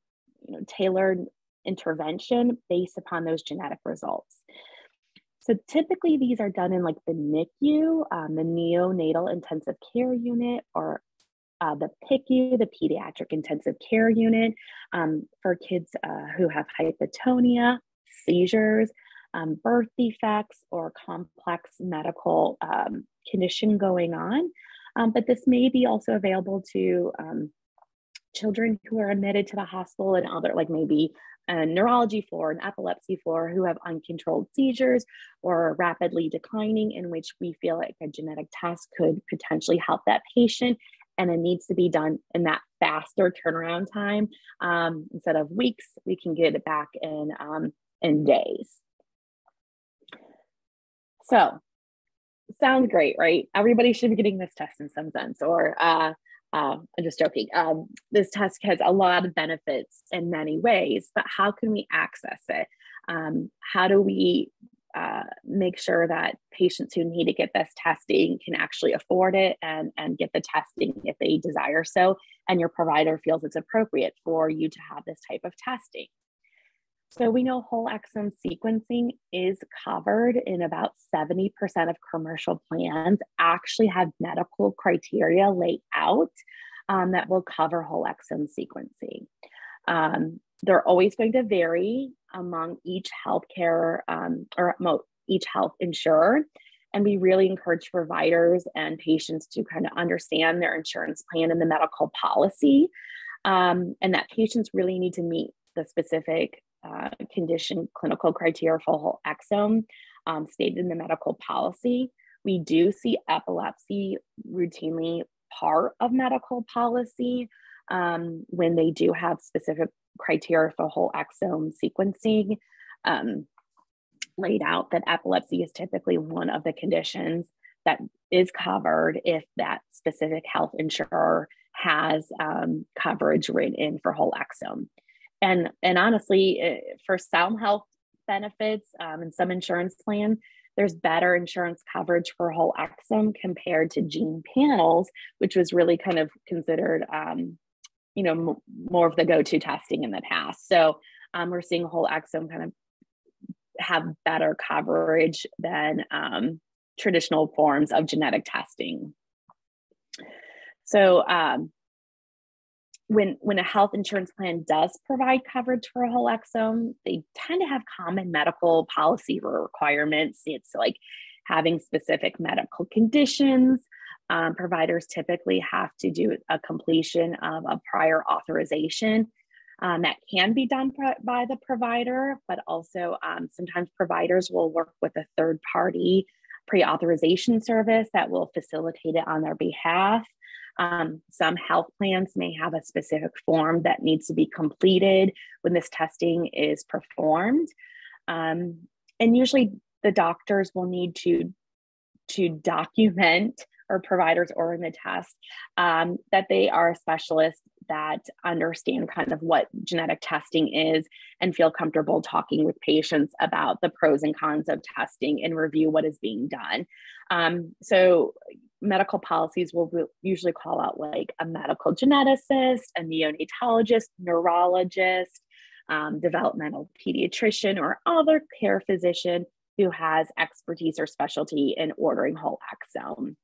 you know, tailored intervention based upon those genetic results. So typically these are done in like the NICU, um, the neonatal intensive care unit, or uh, the PICU, the pediatric intensive care unit, um, for kids uh, who have hypotonia, seizures, um, birth defects, or complex medical um, condition going on. Um, but this may be also available to um, children who are admitted to the hospital and other, like maybe a neurology floor, an epilepsy floor, who have uncontrolled seizures or rapidly declining, in which we feel like a genetic test could potentially help that patient. And it needs to be done in that faster turnaround time. Um, instead of weeks, we can get it back in, um, in days. So, sounds great, right? Everybody should be getting this test in some sense, or uh, uh, I'm just joking. Um, this test has a lot of benefits in many ways, but how can we access it? Um, how do we uh, make sure that patients who need to get this testing can actually afford it and, and get the testing if they desire so, and your provider feels it's appropriate for you to have this type of testing. So we know whole exome sequencing is covered in about 70% of commercial plans, actually have medical criteria laid out um, that will cover whole exome sequencing. Um, they're always going to vary among each healthcare um, or each health insurer. And we really encourage providers and patients to kind of understand their insurance plan and the medical policy, um, and that patients really need to meet the specific uh, condition clinical criteria for whole exome um, stated in the medical policy. We do see epilepsy routinely part of medical policy um, when they do have specific criteria for whole exome sequencing um, laid out that epilepsy is typically one of the conditions that is covered if that specific health insurer has um, coverage written in for whole exome. And, and honestly, eh, for some health benefits um, and some insurance plans, there's better insurance coverage for whole exome compared to gene panels, which was really kind of considered um, you know, m- more of the go-to testing in the past. So um, we're seeing whole exome kind of have better coverage than um, traditional forms of genetic testing. So um, when when a health insurance plan does provide coverage for a whole exome, they tend to have common medical policy requirements. It's like having specific medical conditions, um, providers typically have to do a completion of a prior authorization. Um, that can be done by the provider, but also um, sometimes providers will work with a third party pre authorization service that will facilitate it on their behalf. Um, some health plans may have a specific form that needs to be completed when this testing is performed. Um, and usually the doctors will need to, to document or providers ordering the test um, that they are a specialist that understand kind of what genetic testing is and feel comfortable talking with patients about the pros and cons of testing and review what is being done. Um, so medical policies will usually call out like a medical geneticist, a neonatologist, neurologist, um, developmental pediatrician, or other care physician who has expertise or specialty in ordering whole exome.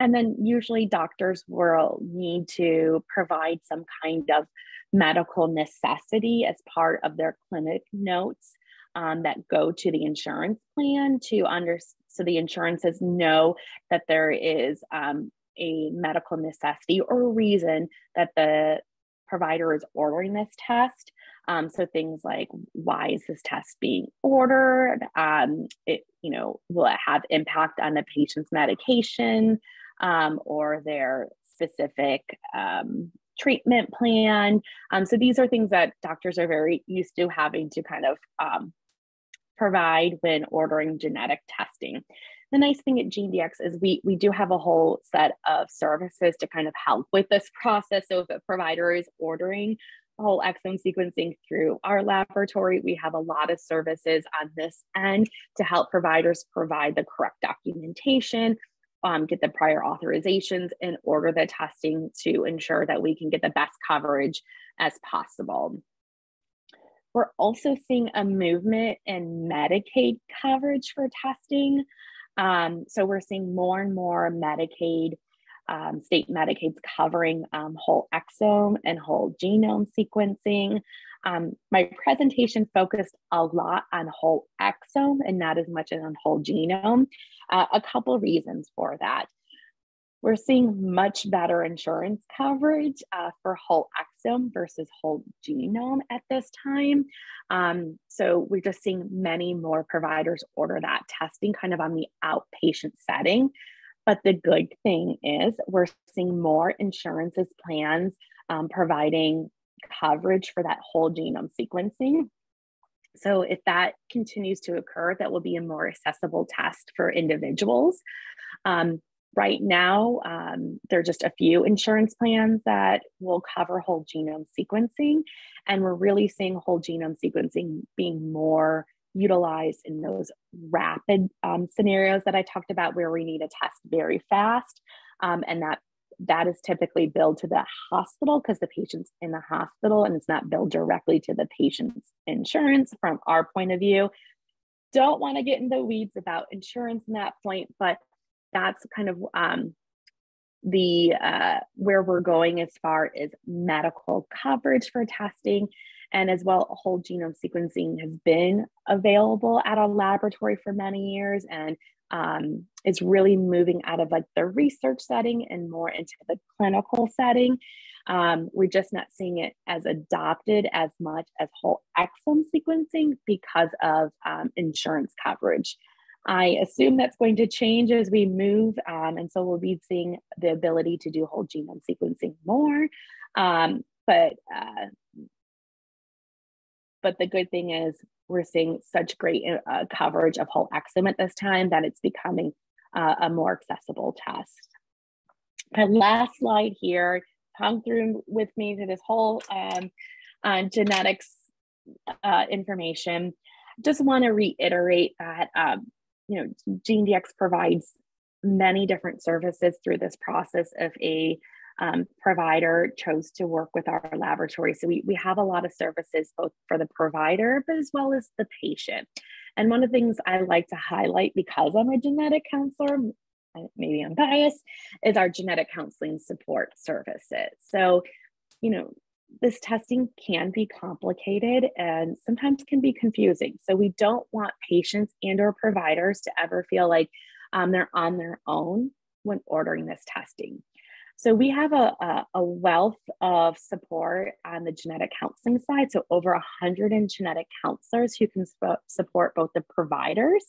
And then usually doctors will need to provide some kind of medical necessity as part of their clinic notes um, that go to the insurance plan to under so the insurances know that there is um, a medical necessity or reason that the provider is ordering this test. Um, so things like why is this test being ordered? Um, it you know will it have impact on the patient's medication? um, or their specific um, treatment plan. Um, so these are things that doctors are very used to having to kind of um, provide when ordering genetic testing. The nice thing at GeneDx is we, we do have a whole set of services to kind of help with this process. So if a provider is ordering whole exome sequencing through our laboratory. We have a lot of services on this end to help providers provide the correct documentation, um, get the prior authorizations and order the testing to ensure that we can get the best coverage as possible. We're also seeing a movement in Medicaid coverage for testing. Um, so we're seeing more and more Medicaid, um, state Medicaids covering um, whole exome and whole genome sequencing. Um, my presentation focused a lot on whole exome and not as much as on whole genome. Uh, a couple reasons for that. We're seeing much better insurance coverage uh, for whole exome versus whole genome at this time. Um, so we're just seeing many more providers order that testing kind of on the outpatient setting. But the good thing is we're seeing more insurances plans um, providing coverage for that whole genome sequencing. So if that continues to occur, that will be a more accessible test for individuals. Um, right now, um, there are just a few insurance plans that will cover whole genome sequencing. And we're really seeing whole genome sequencing being more utilized in those rapid um, scenarios that I talked about where we need a test very fast. Um, and that that is typically billed to the hospital because the patient's in the hospital and it's not billed directly to the patient's insurance from our point of view. Don't want to get in the weeds about insurance in that point, but that's kind of um, the uh, where we're going as far as medical coverage for testing and as well whole genome sequencing has been available at a laboratory for many years and um, really moving out of like the research setting and more into the clinical setting. Um, we're just not seeing it as adopted as much as whole exome sequencing because of um, insurance coverage I assume that's going to change as we move. Um, and so we'll be seeing the ability to do whole genome sequencing more. Um, but, uh, but the good thing is we're seeing such great uh, coverage of whole exome at this time that it's becoming uh, a more accessible test. My last slide here, hung through with me to this whole um, uh, genetics uh, information. Just want to reiterate that um, you know, GeneDx provides many different services through this process if a um, provider chose to work with our laboratory. So we, we have a lot of services both for the provider, but as well as the patient. And one of the things I like to highlight because I'm a genetic counselor, maybe I'm biased, is our genetic counseling support services. So, you know, this testing can be complicated and sometimes can be confusing. So we don't want patients and or providers to ever feel like um, they're on their own when ordering this testing. So we have a, a, a, wealth of support on the genetic counseling side. So over 100 in genetic counselors who can sp- support both the providers.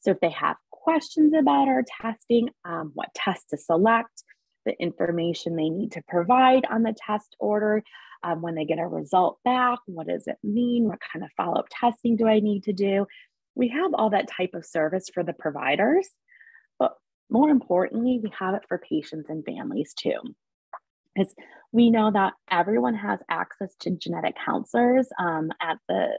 So if they have questions about our testing, um, what test to select, the information they need to provide on the test order, um, when they get a result back. What does it mean? What kind of follow up testing do I need to do? We have all that type of service for the providers, but more importantly, we have it for patients and families too. Because we know that everyone has access to genetic counselors um, at the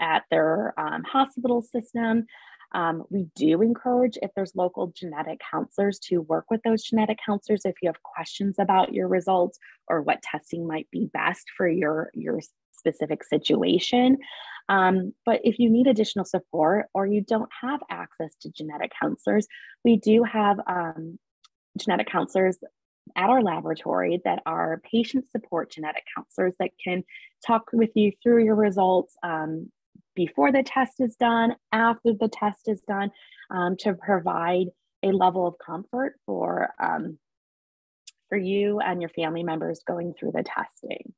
at their um, hospital system. Um, we do encourage if there's local genetic counselors to work with those genetic counselors if you have questions about your results or what testing might be best for your, your specific situation. Um, but if you need additional support or you don't have access to genetic counselors, we do have um, genetic counselors at our laboratory that are patient support genetic counselors that can talk with you through your results, um, before the test is done, after the test is done, um, to provide a level of comfort for um, for you and your family members going through the testing.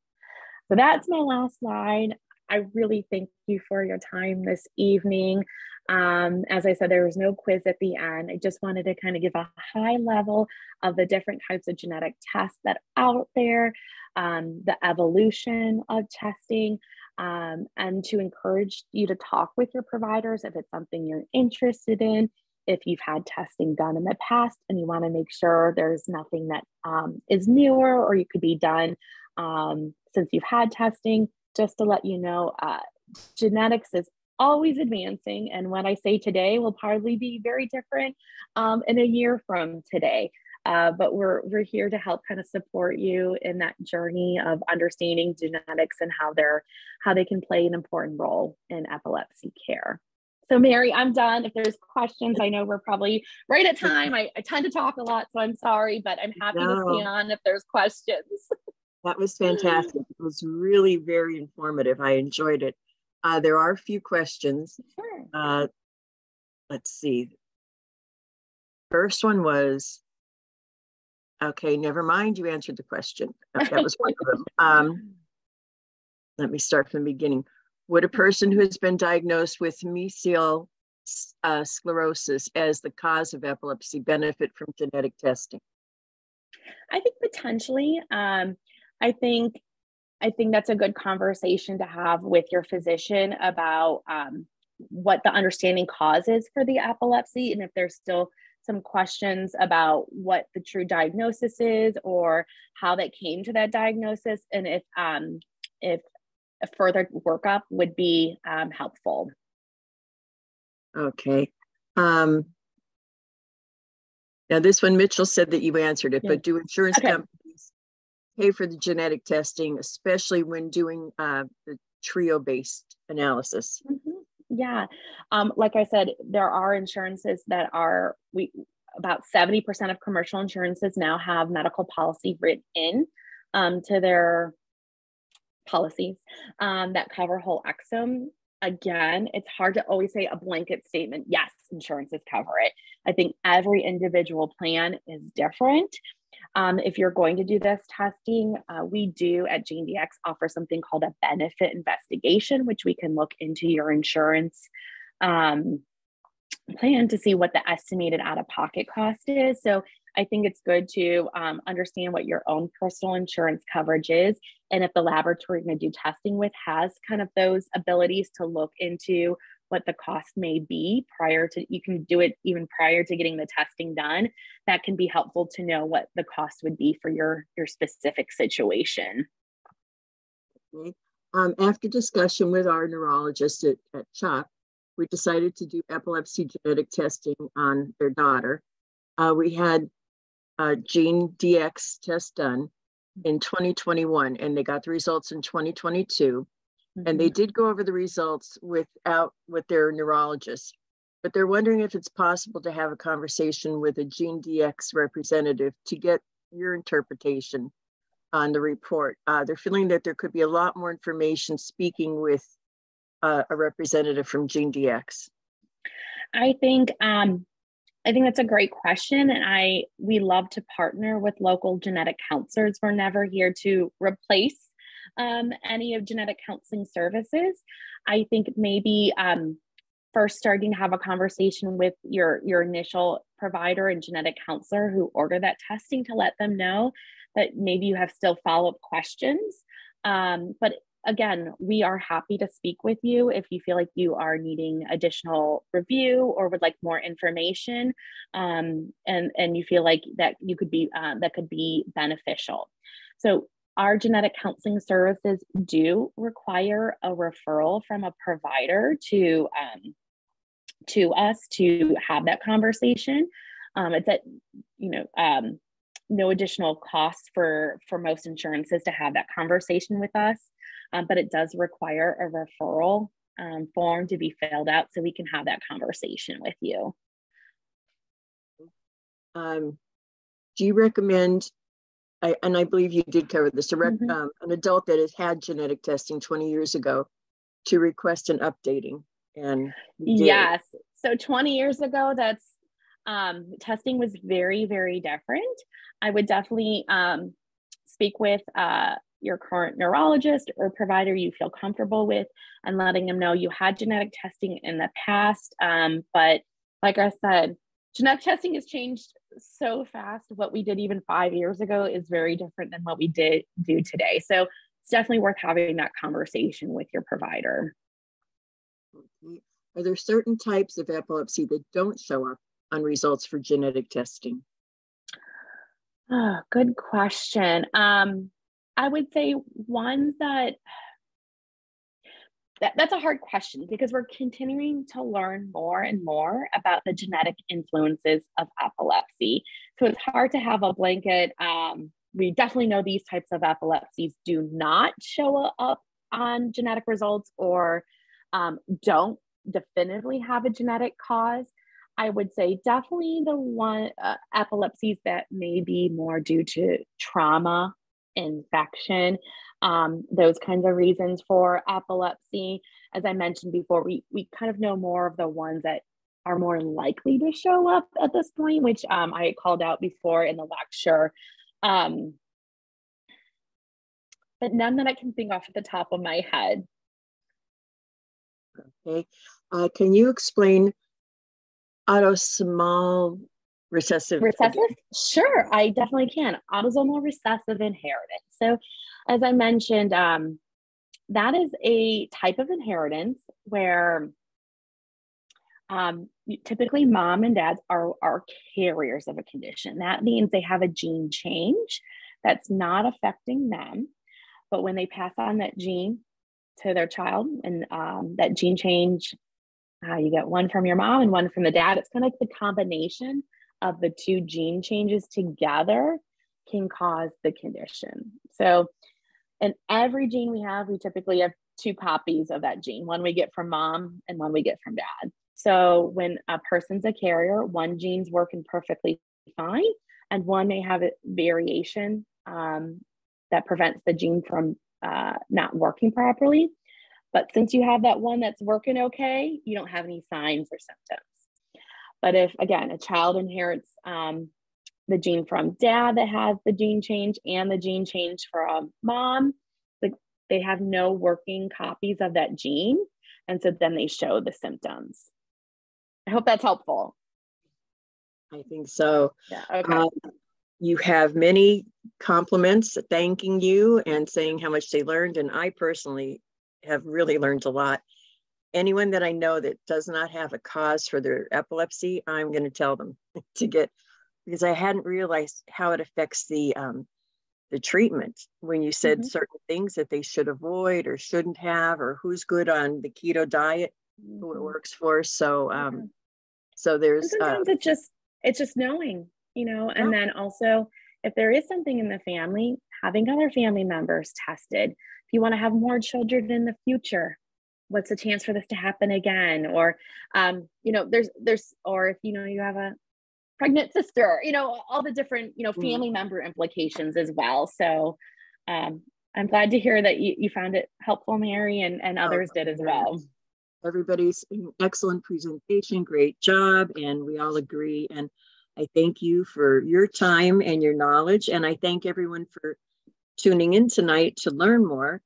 So that's my last slide. I really thank you for your time this evening. Um, as I said, there was no quiz at the end. I just wanted to kind of give a high level of the different types of genetic tests that are out there, um, the evolution of testing, um, and to encourage you to talk with your providers if it's something you're interested in. If you've had testing done in the past and you want to make sure there's nothing that um, is newer or you could be done um, since you've had testing, just to let you know, uh, genetics is always advancing. And what I say today will probably be very different um, in a year from today. Uh, but we're we're here to help kind of support you in that journey of understanding genetics and how they're how they can play an important role in epilepsy care. So Mary, I'm done. If there's questions, I know we're probably right at time. I, I tend to talk a lot, so I'm sorry, but I'm happy no. to stay on if there's questions. <laughs> That was fantastic. It was really very informative. I enjoyed it. Uh, there are a few questions. Sure. Uh, let's see. First one was Okay, never mind. You answered the question. That was one of them. Um, let me start from the beginning. Would a person who has been diagnosed with mesial uh, sclerosis as the cause of epilepsy benefit from genetic testing? I think potentially. Um, I think I think that's a good conversation to have with your physician about um, what the understanding cause is for the epilepsy and if there's still some questions about what the true diagnosis is or how they came to that diagnosis and if um, if a further workup would be um, helpful. Okay. Um, now this one, Mitchell said that you answered it, Yeah. but do insurance Okay. companies pay for the genetic testing, especially when doing uh, the trio-based analysis? Mhm. Yeah. Um, like I said, there are insurances that are we about 70% of commercial insurances now have medical policy written in um, to their policies um, that cover whole exome. Again, it's hard to always say a blanket statement, yes, insurances cover it. I think every individual plan is different. Um, if you're going to do this testing, uh, we do at GeneDx offer something called a benefit investigation, which we can look into your insurance um, plan to see what the estimated out of pocket cost is. So I think it's good to um, understand what your own personal insurance coverage is. And if the laboratory you're going to do testing with has kind of those abilities to look into what the cost may be prior to, you can do it even prior to getting the testing done. That can be helpful to know what the cost would be for your, your specific situation. Okay. Um, after discussion with our neurologist at, at CHOP, we decided to do epilepsy genetic testing on their daughter. Uh, we had a GeneDx test done in 2021 and they got the results in 2022 and they did go over the results without with their neurologist but they're wondering if it's possible to have a conversation with a GeneDx representative to get your interpretation on the report. Uh, they're feeling that there could be a lot more information speaking with uh, a representative from GeneDx I think um, I think that's a great question, and I we love to partner with local genetic counselors. We're never here to replace um, any of genetic counseling services. I think maybe um, first starting to have a conversation with your your initial provider and genetic counselor who order that testing to let them know that maybe you have still follow up questions. Um, but again, we are happy to speak with you if you feel like you are needing additional review or would like more information, um, and and you feel like that you could be uh, that could be beneficial. So our genetic counseling services do require a referral from a provider to um, to us to have that conversation. Um, it's at you know um, no additional cost for for most insurances to have that conversation with us um, but it does require a referral um, form to be filled out so we can have that conversation with you. um, do you recommend I, and i believe you did cover this a rec- Mhm. um, an adult that has had genetic testing 20 years ago to request an updating and. Yes. So 20 years ago, that's um, testing was very, very different. I would definitely um, speak with uh, your current neurologist or provider you feel comfortable with and letting them know you had genetic testing in the past. Um, but like I said, genetic testing has changed so fast. What we did even five years ago is very different than what we did do today. So it's definitely worth having that conversation with your provider. Okay. Are there certain types of epilepsy that don't show up on results for genetic testing? Oh, good question. Um, I would say ones that, that that's a hard question because we're continuing to learn more and more about the genetic influences of epilepsy. So it's hard to have a blanket. Um, we definitely know these types of epilepsies do not show up on genetic results or um, don't definitively have a genetic cause. I would say definitely the one uh, epilepsies that may be more due to trauma, infection, um, those kinds of reasons for epilepsy. As I mentioned before, we we kind of know more of the ones that are more likely to show up at this point, which um, I called out before in the lecture. Um, but none that I can think off at the top of my head. Okay. Uh, can you explain autosomal recessive? Recessive? Sure, I definitely can. Autosomal recessive inheritance. So, as I mentioned, um, that is a type of inheritance where um, typically mom and dads are, are carriers of a condition. That means they have a gene change that's not affecting them. But when they pass on that gene to their child and um, that gene change Uh, you get one from your mom and one from the dad. It's kind of like the combination of the two gene changes together can cause the condition. So, in every gene we have, we typically have two copies of that gene one we get from mom and one we get from dad. So, when a person's a carrier, one gene's working perfectly fine, and one may have a variation um, that prevents the gene from uh, not working properly. But since you have that one that's working okay, you don't have any signs or symptoms. But if, again, a child inherits um, the gene from dad that has the gene change and the gene change from mom, they have no working copies of that gene. And so then they show the symptoms. I hope that's helpful. I think so. Yeah. Okay. Um, you have many compliments thanking you and saying how much they learned. And I personally have really learned a lot. Anyone that I know that does not have a cause for their epilepsy, I'm going to tell them <laughs> to get because I hadn't realized how it affects the um, the treatment when you said mm-hmm. certain things that they should avoid or shouldn't have, or who's good on the keto diet, mm-hmm. who it mm-hmm. works for. So, um, so there's and sometimes uh, it's just it's just knowing, you know, and yeah. then also if there is something in the family, having other family members tested. If you want to have more children in the future, what's the chance for this to happen again? Or, um, you know, there's there's or if you know you have a pregnant sister, you know, all the different, you know, mm. family member implications as well. So um, I'm glad to hear that you, you found it helpful, Mary, and, and oh, others did as well. Everybody's excellent presentation, great job, and we all agree. And I thank you for your time and your knowledge, and I thank everyone for tuning in tonight to learn more.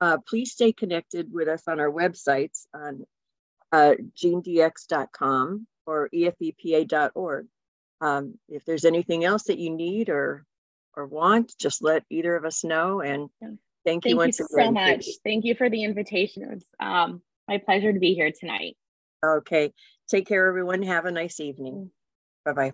Uh, please stay connected with us on our websites on uh, genedx.com or efepa.org. Um, if there's anything else that you need or or want, just let either of us know. And thank you thank once you so much. Thank you for the invitation. It was um, my pleasure to be here tonight. Okay. Take care, everyone. Have a nice evening. Bye bye.